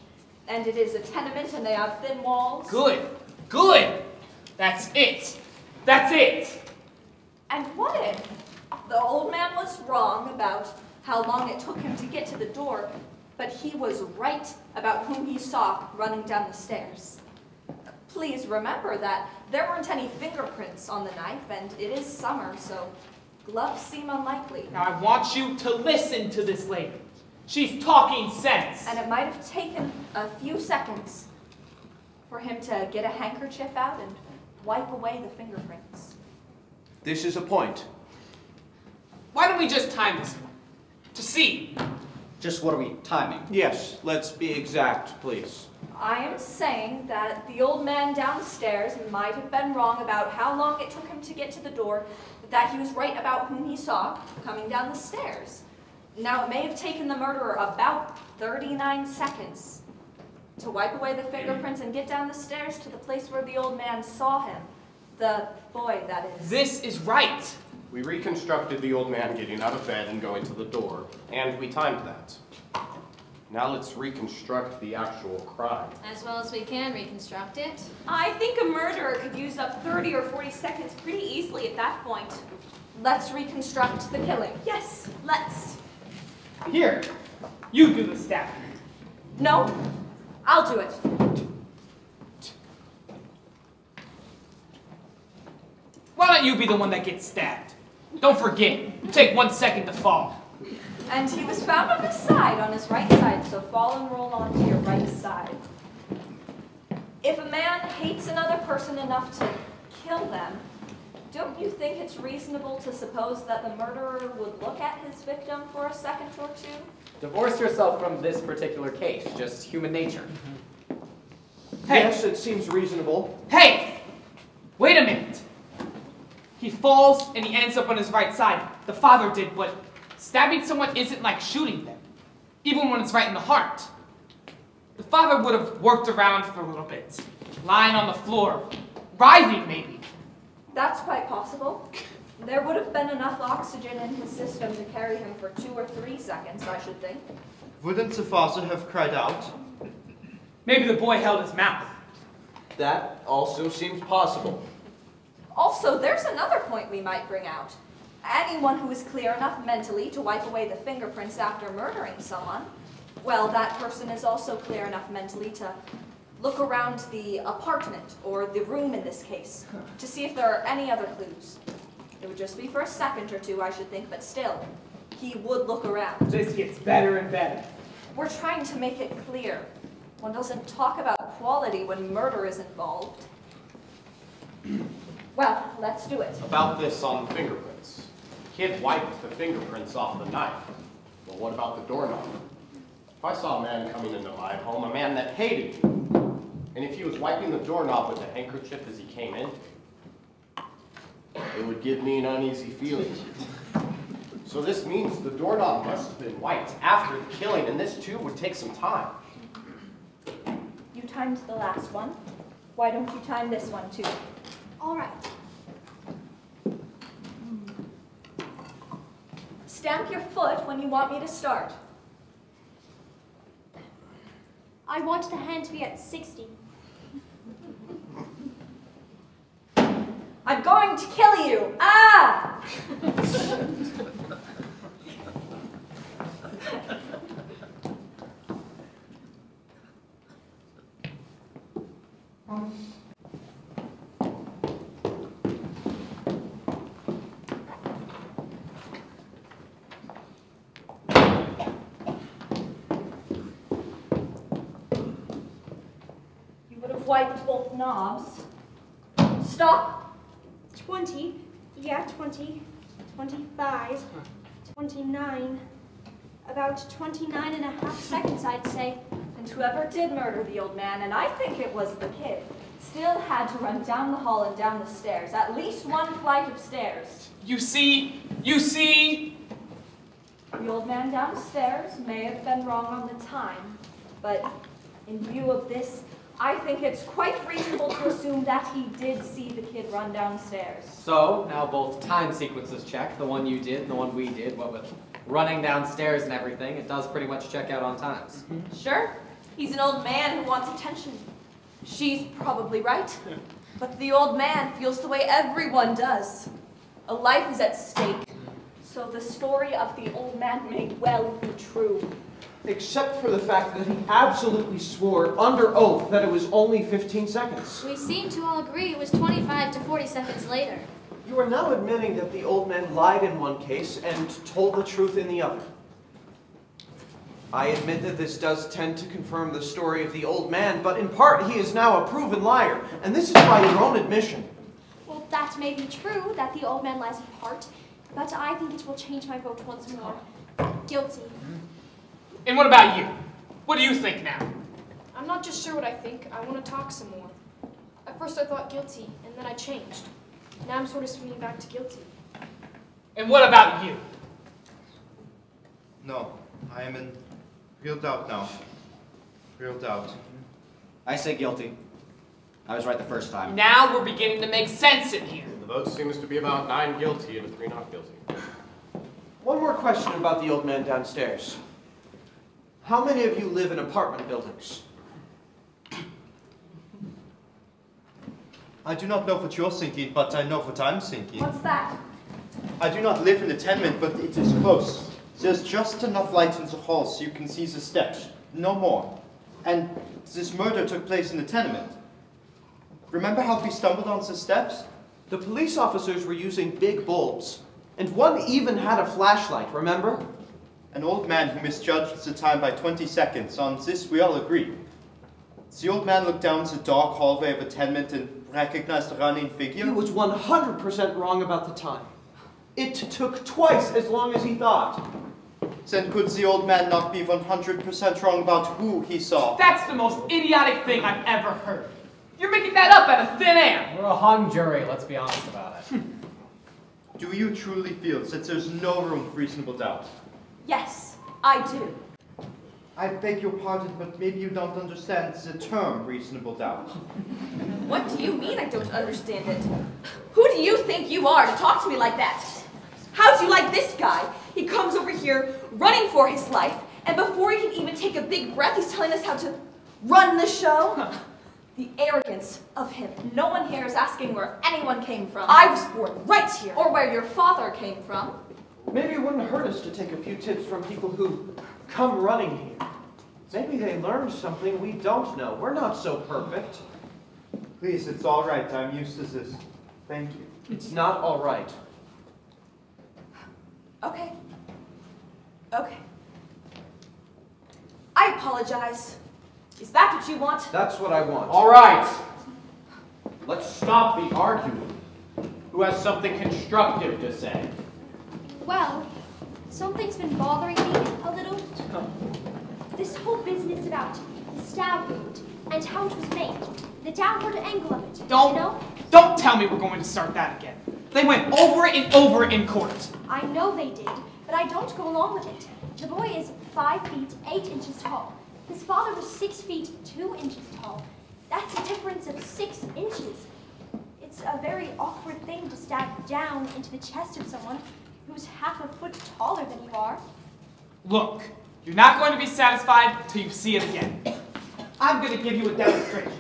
and it is a tenement and they have thin walls. Good. Good. That's it. That's it. And what if the old man was wrong about how long it took him to get to the door, but he was right about whom he saw running down the stairs? Please remember that there weren't any fingerprints on the knife, and it is summer, so gloves seem unlikely. Now I want you to listen to this lady. She's talking sense. And it might have taken a few seconds for him to get a handkerchief out and wipe away the fingerprints. This is a point. Why don't we just time this one? To see. Just what are we timing? Yes, let's be exact, please. I am saying that the old man downstairs might have been wrong about how long it took him to get to the door, but that he was right about whom he saw coming down the stairs. Now, it may have taken the murderer about 39 seconds to wipe away the fingerprints and get down the stairs to the place where the old man saw him. The boy, that is. This is right. We reconstructed the old man getting out of bed and going to the door, and we timed that. Now let's reconstruct the actual crime. As well as we can reconstruct it. I think a murderer could use up 30 or 40 seconds pretty easily at that point. Let's reconstruct the killing. Yes, let's. Here, you do the stabbing. No, I'll do it. Why don't you be the one that gets stabbed? Don't forget, you take one second to fall. And he was found on his side, on his right side, so fall and roll onto your right side. If a man hates another person enough to kill them, don't you think it's reasonable to suppose that the murderer would look at his victim for a second or two? Divorce yourself from this particular case, just human nature. Hey. Yes, it seems reasonable. Hey! Wait a minute. He falls and he ends up on his right side. The father did, but stabbing someone isn't like shooting them, even when it's right in the heart. The father would have worked around for a little bit, lying on the floor, writhing maybe. That's quite possible. There would have been enough oxygen in his system to carry him for two or three seconds, I should think. Wouldn't the father have cried out? Maybe the boy held his mouth. That also seems possible. Also, there's another point we might bring out. Anyone who is clear enough mentally to wipe away the fingerprints after murdering someone, well, that person is also clear enough mentally to look around the apartment, or the room in this case, to see if there are any other clues. It would just be for a second or two, I should think, but still, he would look around. This gets better and better. We're trying to make it clear. One doesn't talk about quality when murder is involved. Well, let's do it. About this on the fingerprints. Kid wiped the fingerprints off the knife. Well, what about the doorknob? If I saw a man coming into my home, a man that hated me, and if he was wiping the doorknob with a handkerchief as he came in, it would give me an uneasy feeling. So this means the doorknob must have been wiped after the killing, and this too would take some time. You timed the last one. Why don't you time this one too? All right. Stamp your foot when you want me to start. I want the hand to be at 60. I'm going to kill you! Ah! You would have wiped both knobs. Stop! 20. Yeah, 20. 25. 29. About 29 and a half seconds, I'd say. And whoever did murder the old man, and I think it was the kid, still had to run down the hall and down the stairs, at least one flight of stairs. You see, you see, The old man downstairs may have been wrong on the time, but in view of this, I think it's quite reasonable to assume that he did see the kid run downstairs. So, now both time sequences check, the one you did and the one we did, what with running downstairs and everything, it does pretty much check out on times. Mm-hmm. Sure, he's an old man who wants attention. She's probably right. But the old man feels the way everyone does. A life is at stake. So the story of the old man may well be true. Except for the fact that he absolutely swore under oath that it was only 15 seconds. We seem to all agree it was 25 to 40 seconds later. You are now admitting that the old man lied in one case and told the truth in the other. I admit that this does tend to confirm the story of the old man, but in part he is now a proven liar, and this is by your own admission. Well, that may be true, that the old man lies in part, but I think it will change my vote once more. Guilty. And what about you? What do you think now? I'm not just sure what I think. I want to talk some more. At first I thought guilty, and then I changed. Now I'm sort of swinging back to guilty. And what about you? No, I am in real doubt now. Real doubt. I say guilty. I was right the first time. Now we're beginning to make sense in here. The vote seems to be about nine guilty and three not guilty. One more question about the old man downstairs. How many of you live in apartment buildings? I do not know what you're thinking, but I know what I'm thinking. What's that? I do not live in a tenement, but it is close. There's just enough light in the hall so you can see the steps. No more. And this murder took place in the tenement. Remember how we stumbled on the steps? The police officers were using big bulbs, and one even had a flashlight, remember? An old man who misjudged the time by 20 seconds. On this we all agree. The old man looked down the dark hallway of a and recognized the running figure. He was 100% wrong about the time. It took twice as long as he thought. Then could the old man not be 100% wrong about who he saw? That's the most idiotic thing I've ever heard. You're making that up out of thin air. We're a hung jury, let's be honest about it. Do you truly feel that there's no room for reasonable doubt? Yes, I do. I beg your pardon, but maybe you don't understand the term reasonable doubt. What do you mean I don't understand it? Who do you think you are to talk to me like that? How do you like this guy? He comes over here running for his life, and before he can even take a big breath, he's telling us how to run the show. The arrogance of him. No one here is asking where anyone came from. I was born right here. Or where your father came from. Maybe it wouldn't hurt us to take a few tips from people who come running here. Maybe they learned something we don't know. We're not so perfect. Please, it's all right. I'm used to this. Thank you. It's not all right. Okay. Okay. I apologize. Is that what you want? That's what I want. All right. Let's stop the arguing. Who has something constructive to say? Well, something's been bothering me a little. Oh. This whole business about the stab wound and how it was made, the downward angle of it. Don't, You know? don't tell me we're going to start that again. They went over it and over it in court. I know they did, but I don't go along with it. The boy is five feet eight inches tall. His father was six feet two inches tall. That's a difference of six inches. It's a very awkward thing to stab down into the chest of someone who's half a foot taller than you are. Look, you're not going to be satisfied till you see it again. I'm going to give you a demonstration.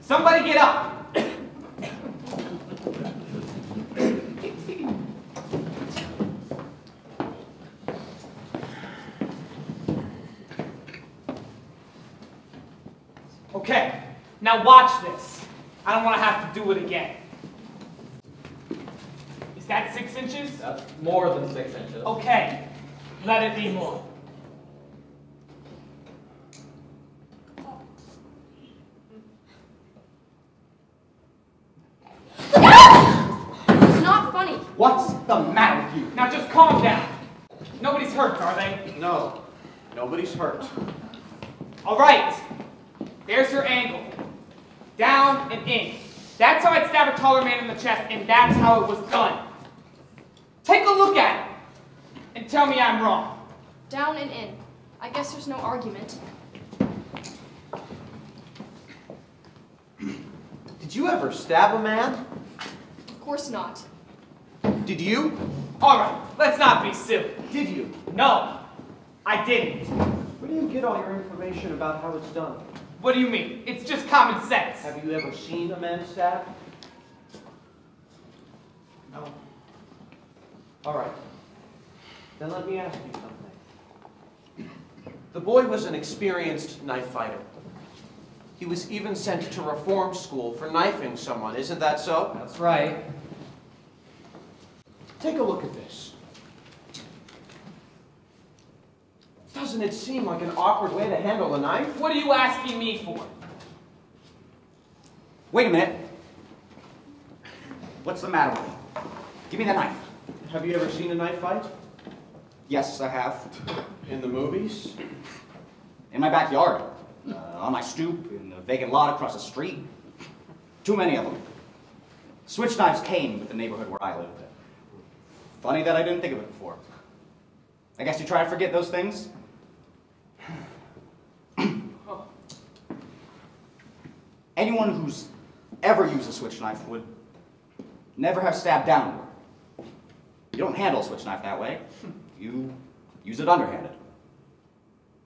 Somebody get up. Okay, now watch this. I don't want to have to do it again. Is that six inches? That's more than six inches. Okay, let it be more. It's not funny. What's the matter with you? Now just calm down. Nobody's hurt, are they? No, nobody's hurt. All right. There's your angle. Down and in. That's how I'd stab a taller man in the chest, and that's how it was done. Take a look at it, and tell me I'm wrong. Down and in. I guess there's no argument. Did you ever stab a man? Of course not. Did you? All right, let's not be silly. Did you? No, I didn't. Where do you get all your information about how it's done? What do you mean? It's just common sense. Have you ever seen a man stabbed? No. All right. Then let me ask you something. The boy was an experienced knife fighter. He was even sent to reform school for knifing someone. Isn't that so? That's right. Take a look at this. Doesn't it seem like an awkward way to handle a knife? What are you asking me for? Wait a minute. What's the matter with you? Give me the knife. Have you ever seen a knife fight? Yes, I have. In the movies? In my backyard. Uh, on my stoop, in the vacant lot across the street. Too many of them. Switch knives came with the neighborhood where I lived. Funny that I didn't think of it before. I guess you try to forget those things? Anyone who's ever used a switch knife would never have stabbed downward. You don't handle a switch knife that way. You use it underhanded.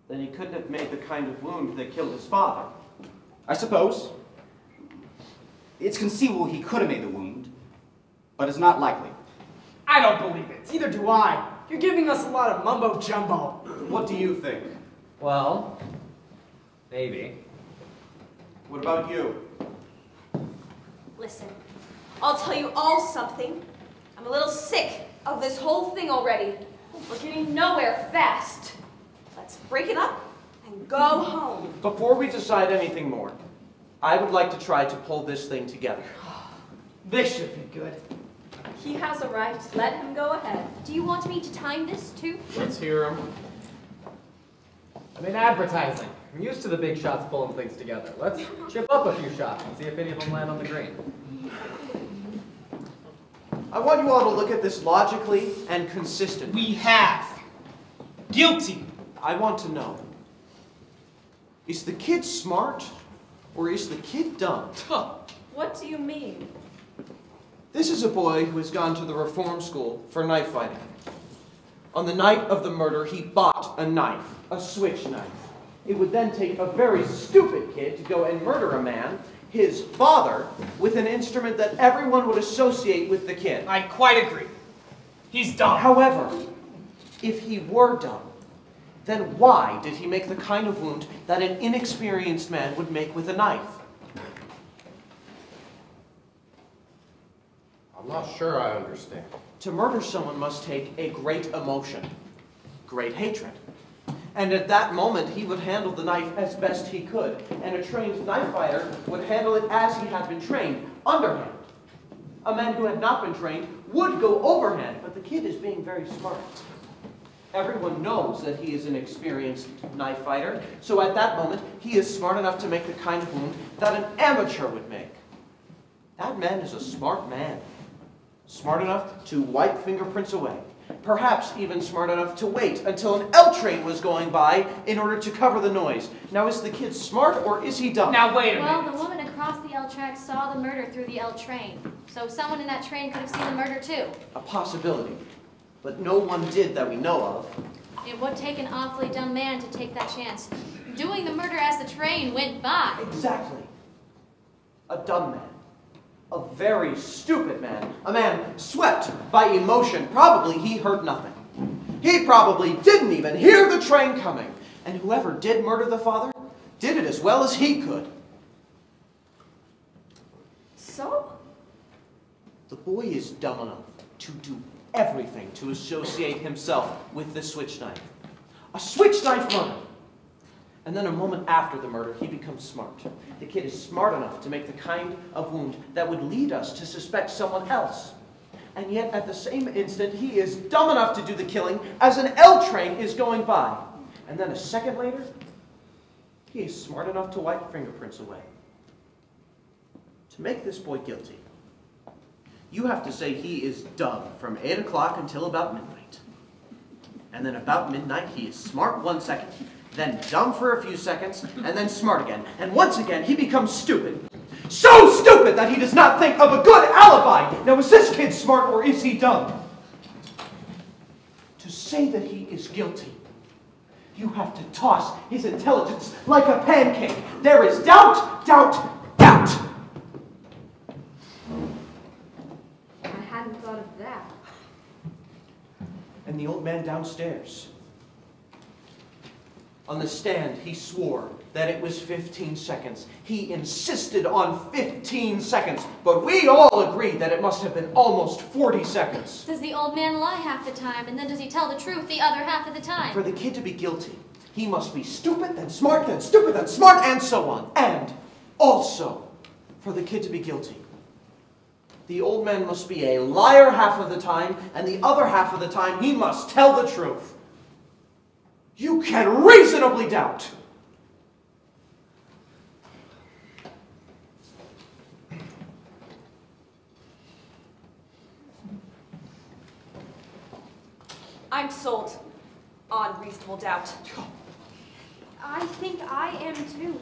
Then he couldn't have made the kind of wound that killed his father. I suppose. It's conceivable he could have made the wound, but it's not likely. I don't believe it. Neither do I. You're giving us a lot of mumbo jumbo. What do you think? Well, maybe. What about you? Listen, I'll tell you all something. I'm a little sick of this whole thing already. We're getting nowhere fast. Let's break it up and go home. Before we decide anything more, I would like to try to pull this thing together. This should be good. He has a right. Let him go ahead. Do you want me to time this too? Let's hear him. I mean, advertising. I'm used to the big shots pulling things together. Let's chip up a few shots and see if any of them land on the green. I want you all to look at this logically and consistently. We have. Guilty. I want to know, is the kid smart or is the kid dumb? What do you mean? This is a boy who has gone to the reform school for knife fighting. On the night of the murder, he bought a knife, a switch knife. It would then take a very stupid kid to go and murder a man, his father, with an instrument that everyone would associate with the kid. I quite agree. He's dumb. However, if he were dumb, then why did he make the kind of wound that an inexperienced man would make with a knife? I'm not sure I understand. To murder someone must take a great emotion, great hatred. And at that moment, he would handle the knife as best he could, and a trained knife fighter would handle it as he had been trained, underhand. A man who had not been trained would go overhand, but the kid is being very smart. Everyone knows that he is an experienced knife fighter, so at that moment, he is smart enough to make the kind of wound that an amateur would make. That man is a smart man. Smart enough to wipe fingerprints away. Perhaps even smart enough to wait until an L train was going by in order to cover the noise. Now, is the kid smart or is he dumb? Now wait a Well, minute. the woman across the L track saw the murder through the L train. So someone in that train could have seen the murder too. A possibility. But no one did that we know of. It would take an awfully dumb man to take that chance. Doing the murder as the train went by. Exactly. A dumb man. A very stupid man. A man swept by emotion. Probably he heard nothing. He probably didn't even hear the train coming. And whoever did murder the father did it as well as he could. So? The boy is dumb enough to do everything to associate himself with the switch knife. A switch knife murder! And then a moment after the murder, he becomes smart. The kid is smart enough to make the kind of wound that would lead us to suspect someone else. And yet, at the same instant, he is dumb enough to do the killing as an L train is going by. And then a second later, He is smart enough to wipe fingerprints away. To make this boy guilty, you have to say he is dumb from 8 o'clock until about midnight. And then about midnight, he is smart one second, then dumb for a few seconds, and then smart again. And once again, he becomes stupid. So stupid that he does not think of a good alibi. Now, is this kid smart or is he dumb? To say that he is guilty, you have to toss his intelligence like a pancake. There is doubt, doubt, doubt. I hadn't thought of that. And the old man downstairs. On the stand, he swore that it was 15 seconds. He insisted on 15 seconds, but we all agreed that it must have been almost 40 seconds. Does the old man lie half the time, and then does he tell the truth the other half of the time? For the kid to be guilty, he must be stupid, then smart, then stupid, then smart, and so on. And also, for the kid to be guilty, the old man must be a liar half of the time, and the other half of the time he must tell the truth. You can reasonably doubt. I'm sold on reasonable doubt. I think I am too.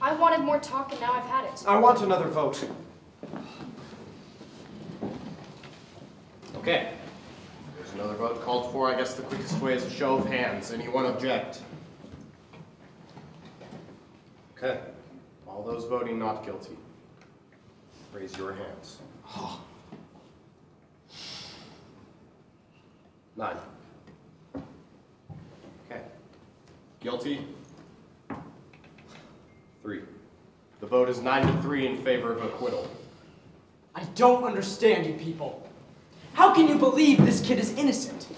I wanted more talk and now I've had it. I want another vote. Okay. There's another vote called for. I guess the quickest way is a show of hands. Anyone object? Okay. All those voting not guilty, raise your hands. Nine. Okay. Guilty? Three. The vote is nine to three in favor of acquittal. I don't understand you people. How can you believe this kid is innocent?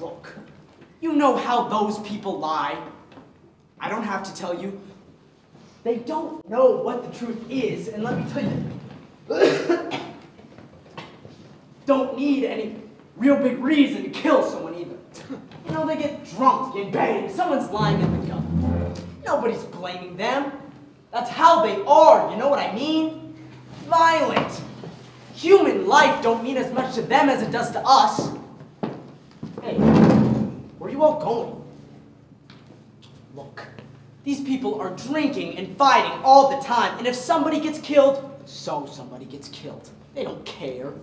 Look, you know how those people lie. I don't have to tell you. They don't know what the truth is, and let me tell you, don't need any real big reason to kill someone either. You know, they get drunk and bang, someone's lying in the gun. Nobody's blaming them. That's how they are, you know what I mean? Violent. Human life don't mean as much to them as it does to us. Hey, where are you all going? Look, these people are drinking and fighting all the time, and if somebody gets killed, so somebody gets killed. They don't care.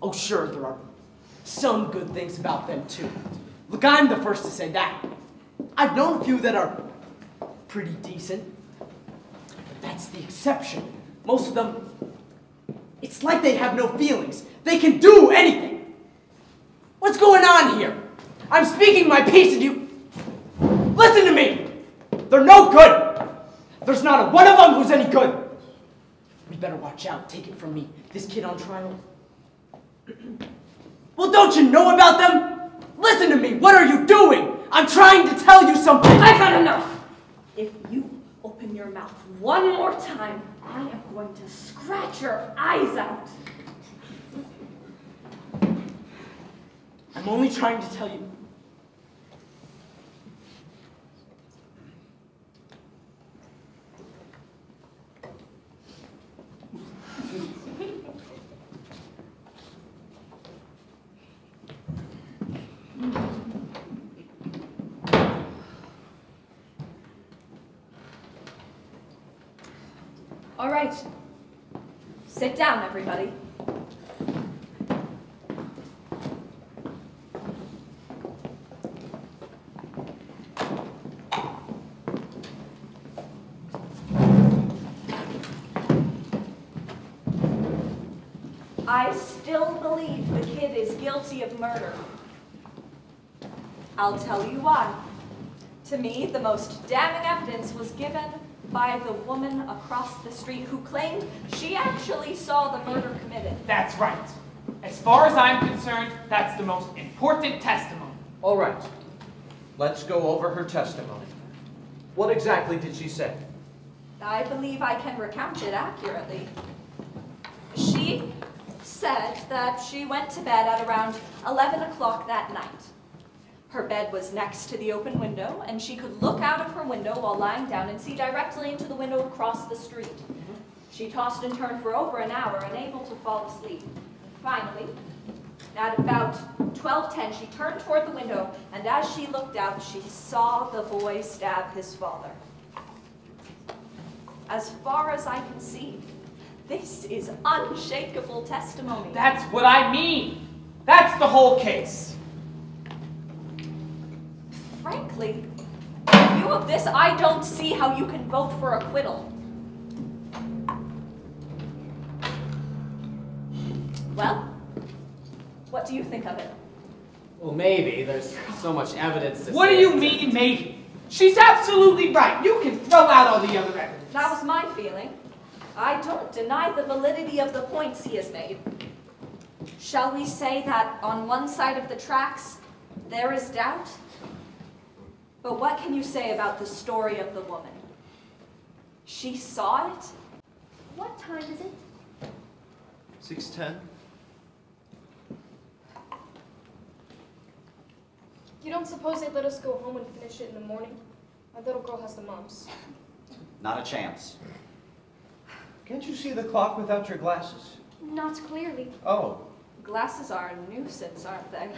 Oh, sure, there are some good things about them, too. Look, I'm the first to say that. I've known a few that are pretty decent, but that's the exception. Most of them, it's like they have no feelings. They can do anything. What's going on here? I'm speaking my piece and you. Listen to me! They're no good! There's not a one of them who's any good! We better watch out, take it from me. This kid on trial. well, don't you know about them? Listen to me, what are you doing? I'm trying to tell you something! I've had enough! If you open your mouth one more time, I am going to scratch your eyes out. I'm only trying to tell you. All right. Sit down, everybody. I still believe the kid is guilty of murder. I'll tell you why. To me, the most damning evidence was given by the woman across the street who claimed she actually saw the murder committed. That's right. As far as I'm concerned, that's the most important testimony. All right. Let's go over her testimony. What exactly did she say? I believe I can recount it accurately. She said that she went to bed at around 11 o'clock that night. Her bed was next to the open window, and she could look out of her window while lying down and see directly into the window across the street. Mm-hmm. She tossed and turned for over an hour, unable to fall asleep. Finally, at about 12:10, she turned toward the window, and as she looked out, she saw the boy stab his father. As far as I can see, this is unshakable testimony. That's what I mean. That's the whole case. Frankly, in view of this, I don't see how you can vote for acquittal. Well, what do you think of it? Well, maybe. There's so much evidence to What do you it's- mean, maybe? She's absolutely right. You can throw out all the other evidence. That was my feeling. I don't deny the validity of the points he has made. Shall we say that on one side of the tracks, there is doubt? But what can you say about the story of the woman? She saw it? What time is it? 610? You don't suppose they'd let us go home and finish it in the morning? My little girl has the mumps. Not a chance. Can't you see the clock without your glasses? Not clearly. Oh. Glasses are a nuisance, aren't they?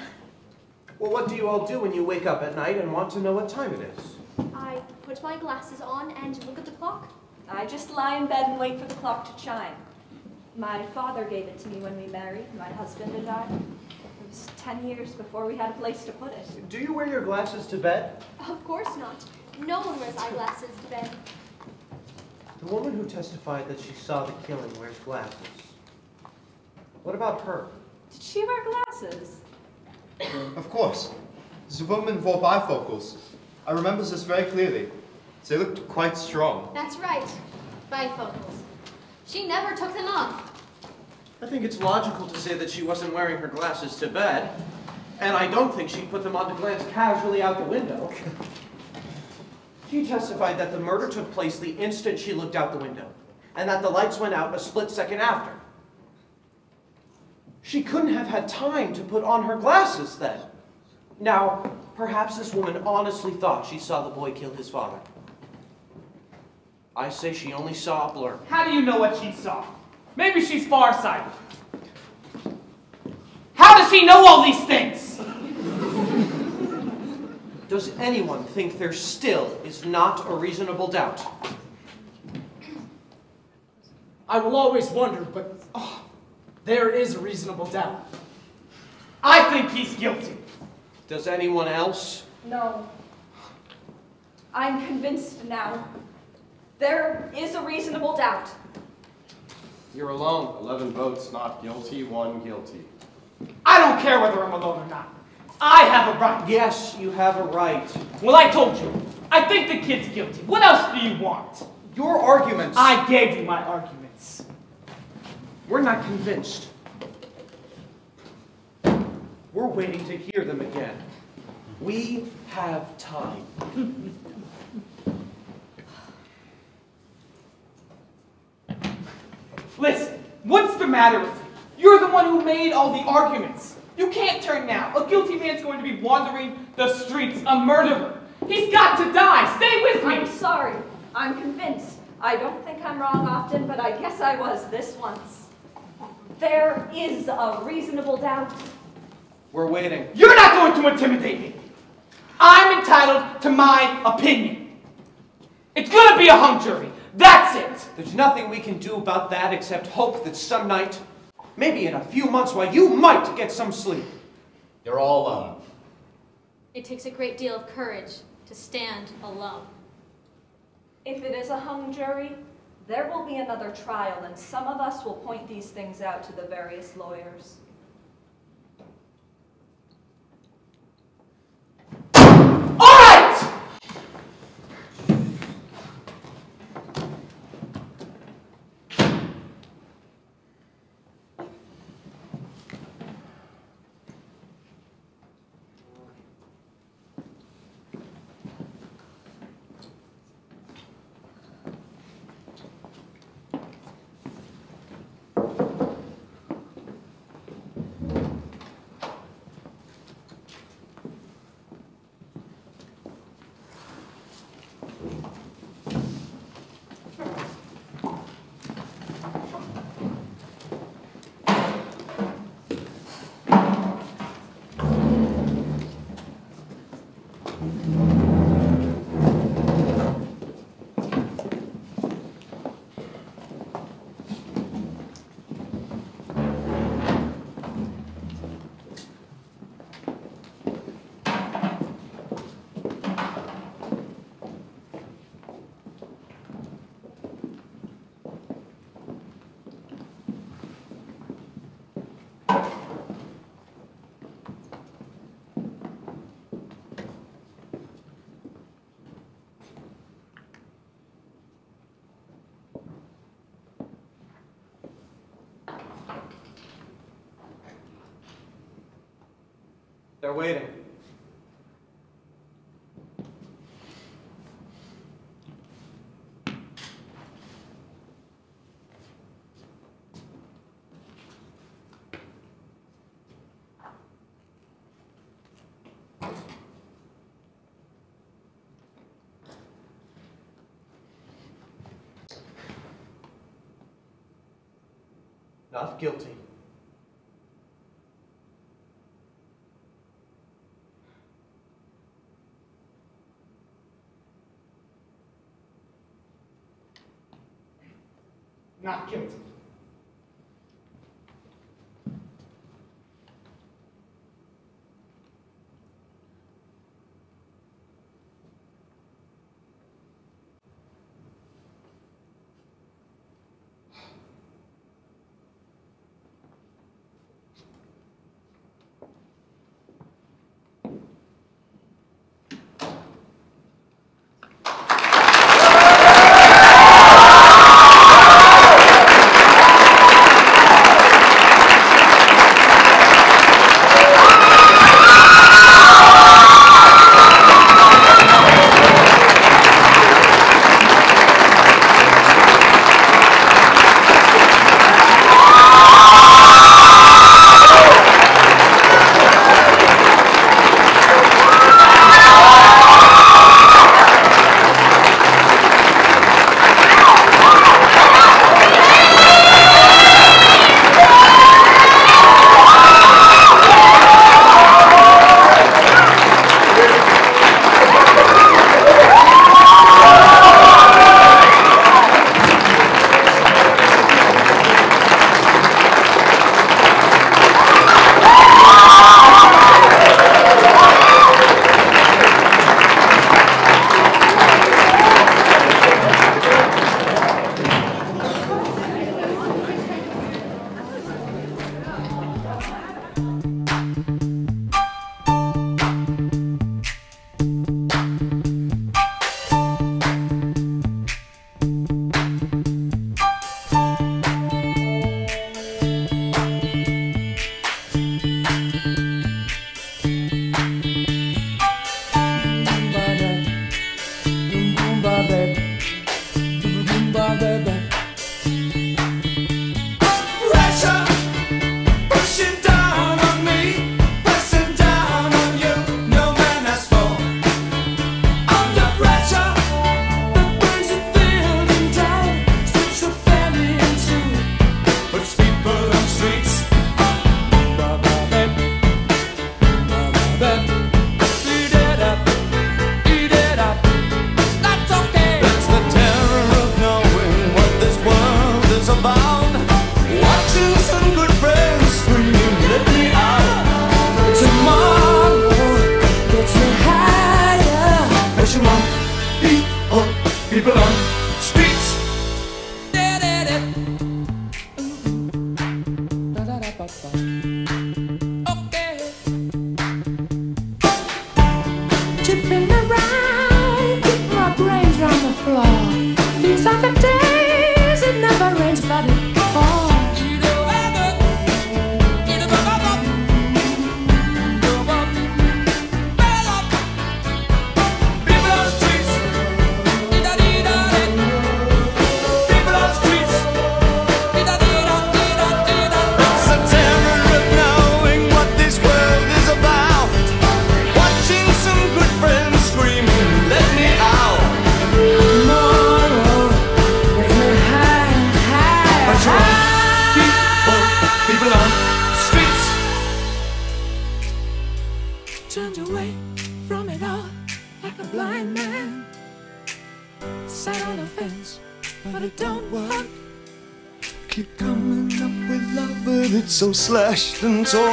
Well, what do you all do when you wake up at night and want to know what time it is? I put my glasses on and look at the clock. I just lie in bed and wait for the clock to chime. My father gave it to me when we married, my husband and I. It was ten years before we had a place to put it. Do you wear your glasses to bed? Of course not. No one wears eyeglasses to bed. The woman who testified that she saw the killing wears glasses. What about her? Did she wear glasses? Of course. The woman wore bifocals. I remember this very clearly. They looked quite strong. That's right. Bifocals. She never took them off. I think it's logical to say that she wasn't wearing her glasses to bed. And I don't think she put them on to glance casually out the window. She testified that the murder took place the instant she looked out the window, and that the lights went out a split second after. She couldn't have had time to put on her glasses then. Now, perhaps this woman honestly thought she saw the boy kill his father. I say she only saw a blur. How do you know what she saw? Maybe she's farsighted. How does she know all these things? Does anyone think there still is not a reasonable doubt? I will always wonder, but oh, there is a reasonable doubt. I think he's guilty. Does anyone else? No. I'm convinced now. There is a reasonable doubt. You're alone. Eleven votes not guilty, one guilty. I don't care whether I'm alone or not. I have a right. Yes, you have a right. Well, I told you. I think the kid's guilty. What else do you want? Your arguments. I gave you my arguments. We're not convinced. We're waiting to hear them again. We have time. Listen, what's the matter with you? You're the one who made all the arguments. You can't turn now. A guilty man's going to be wandering the streets, a murderer. He's got to die. Stay with me. I'm sorry. I'm convinced. I don't think I'm wrong often, but I guess I was this once. There is a reasonable doubt. We're waiting. You're not going to intimidate me. I'm entitled to my opinion. It's going to be a hung jury. That's it. There's nothing we can do about that except hope that some night, maybe in a few months while you might get some sleep. You're all alone. It takes a great deal of courage to stand alone. If it is a hung jury, there will be another trial, and some of us will point these things out to the various lawyers. They're waiting. Not guilty. Not guilty. Tipping slashed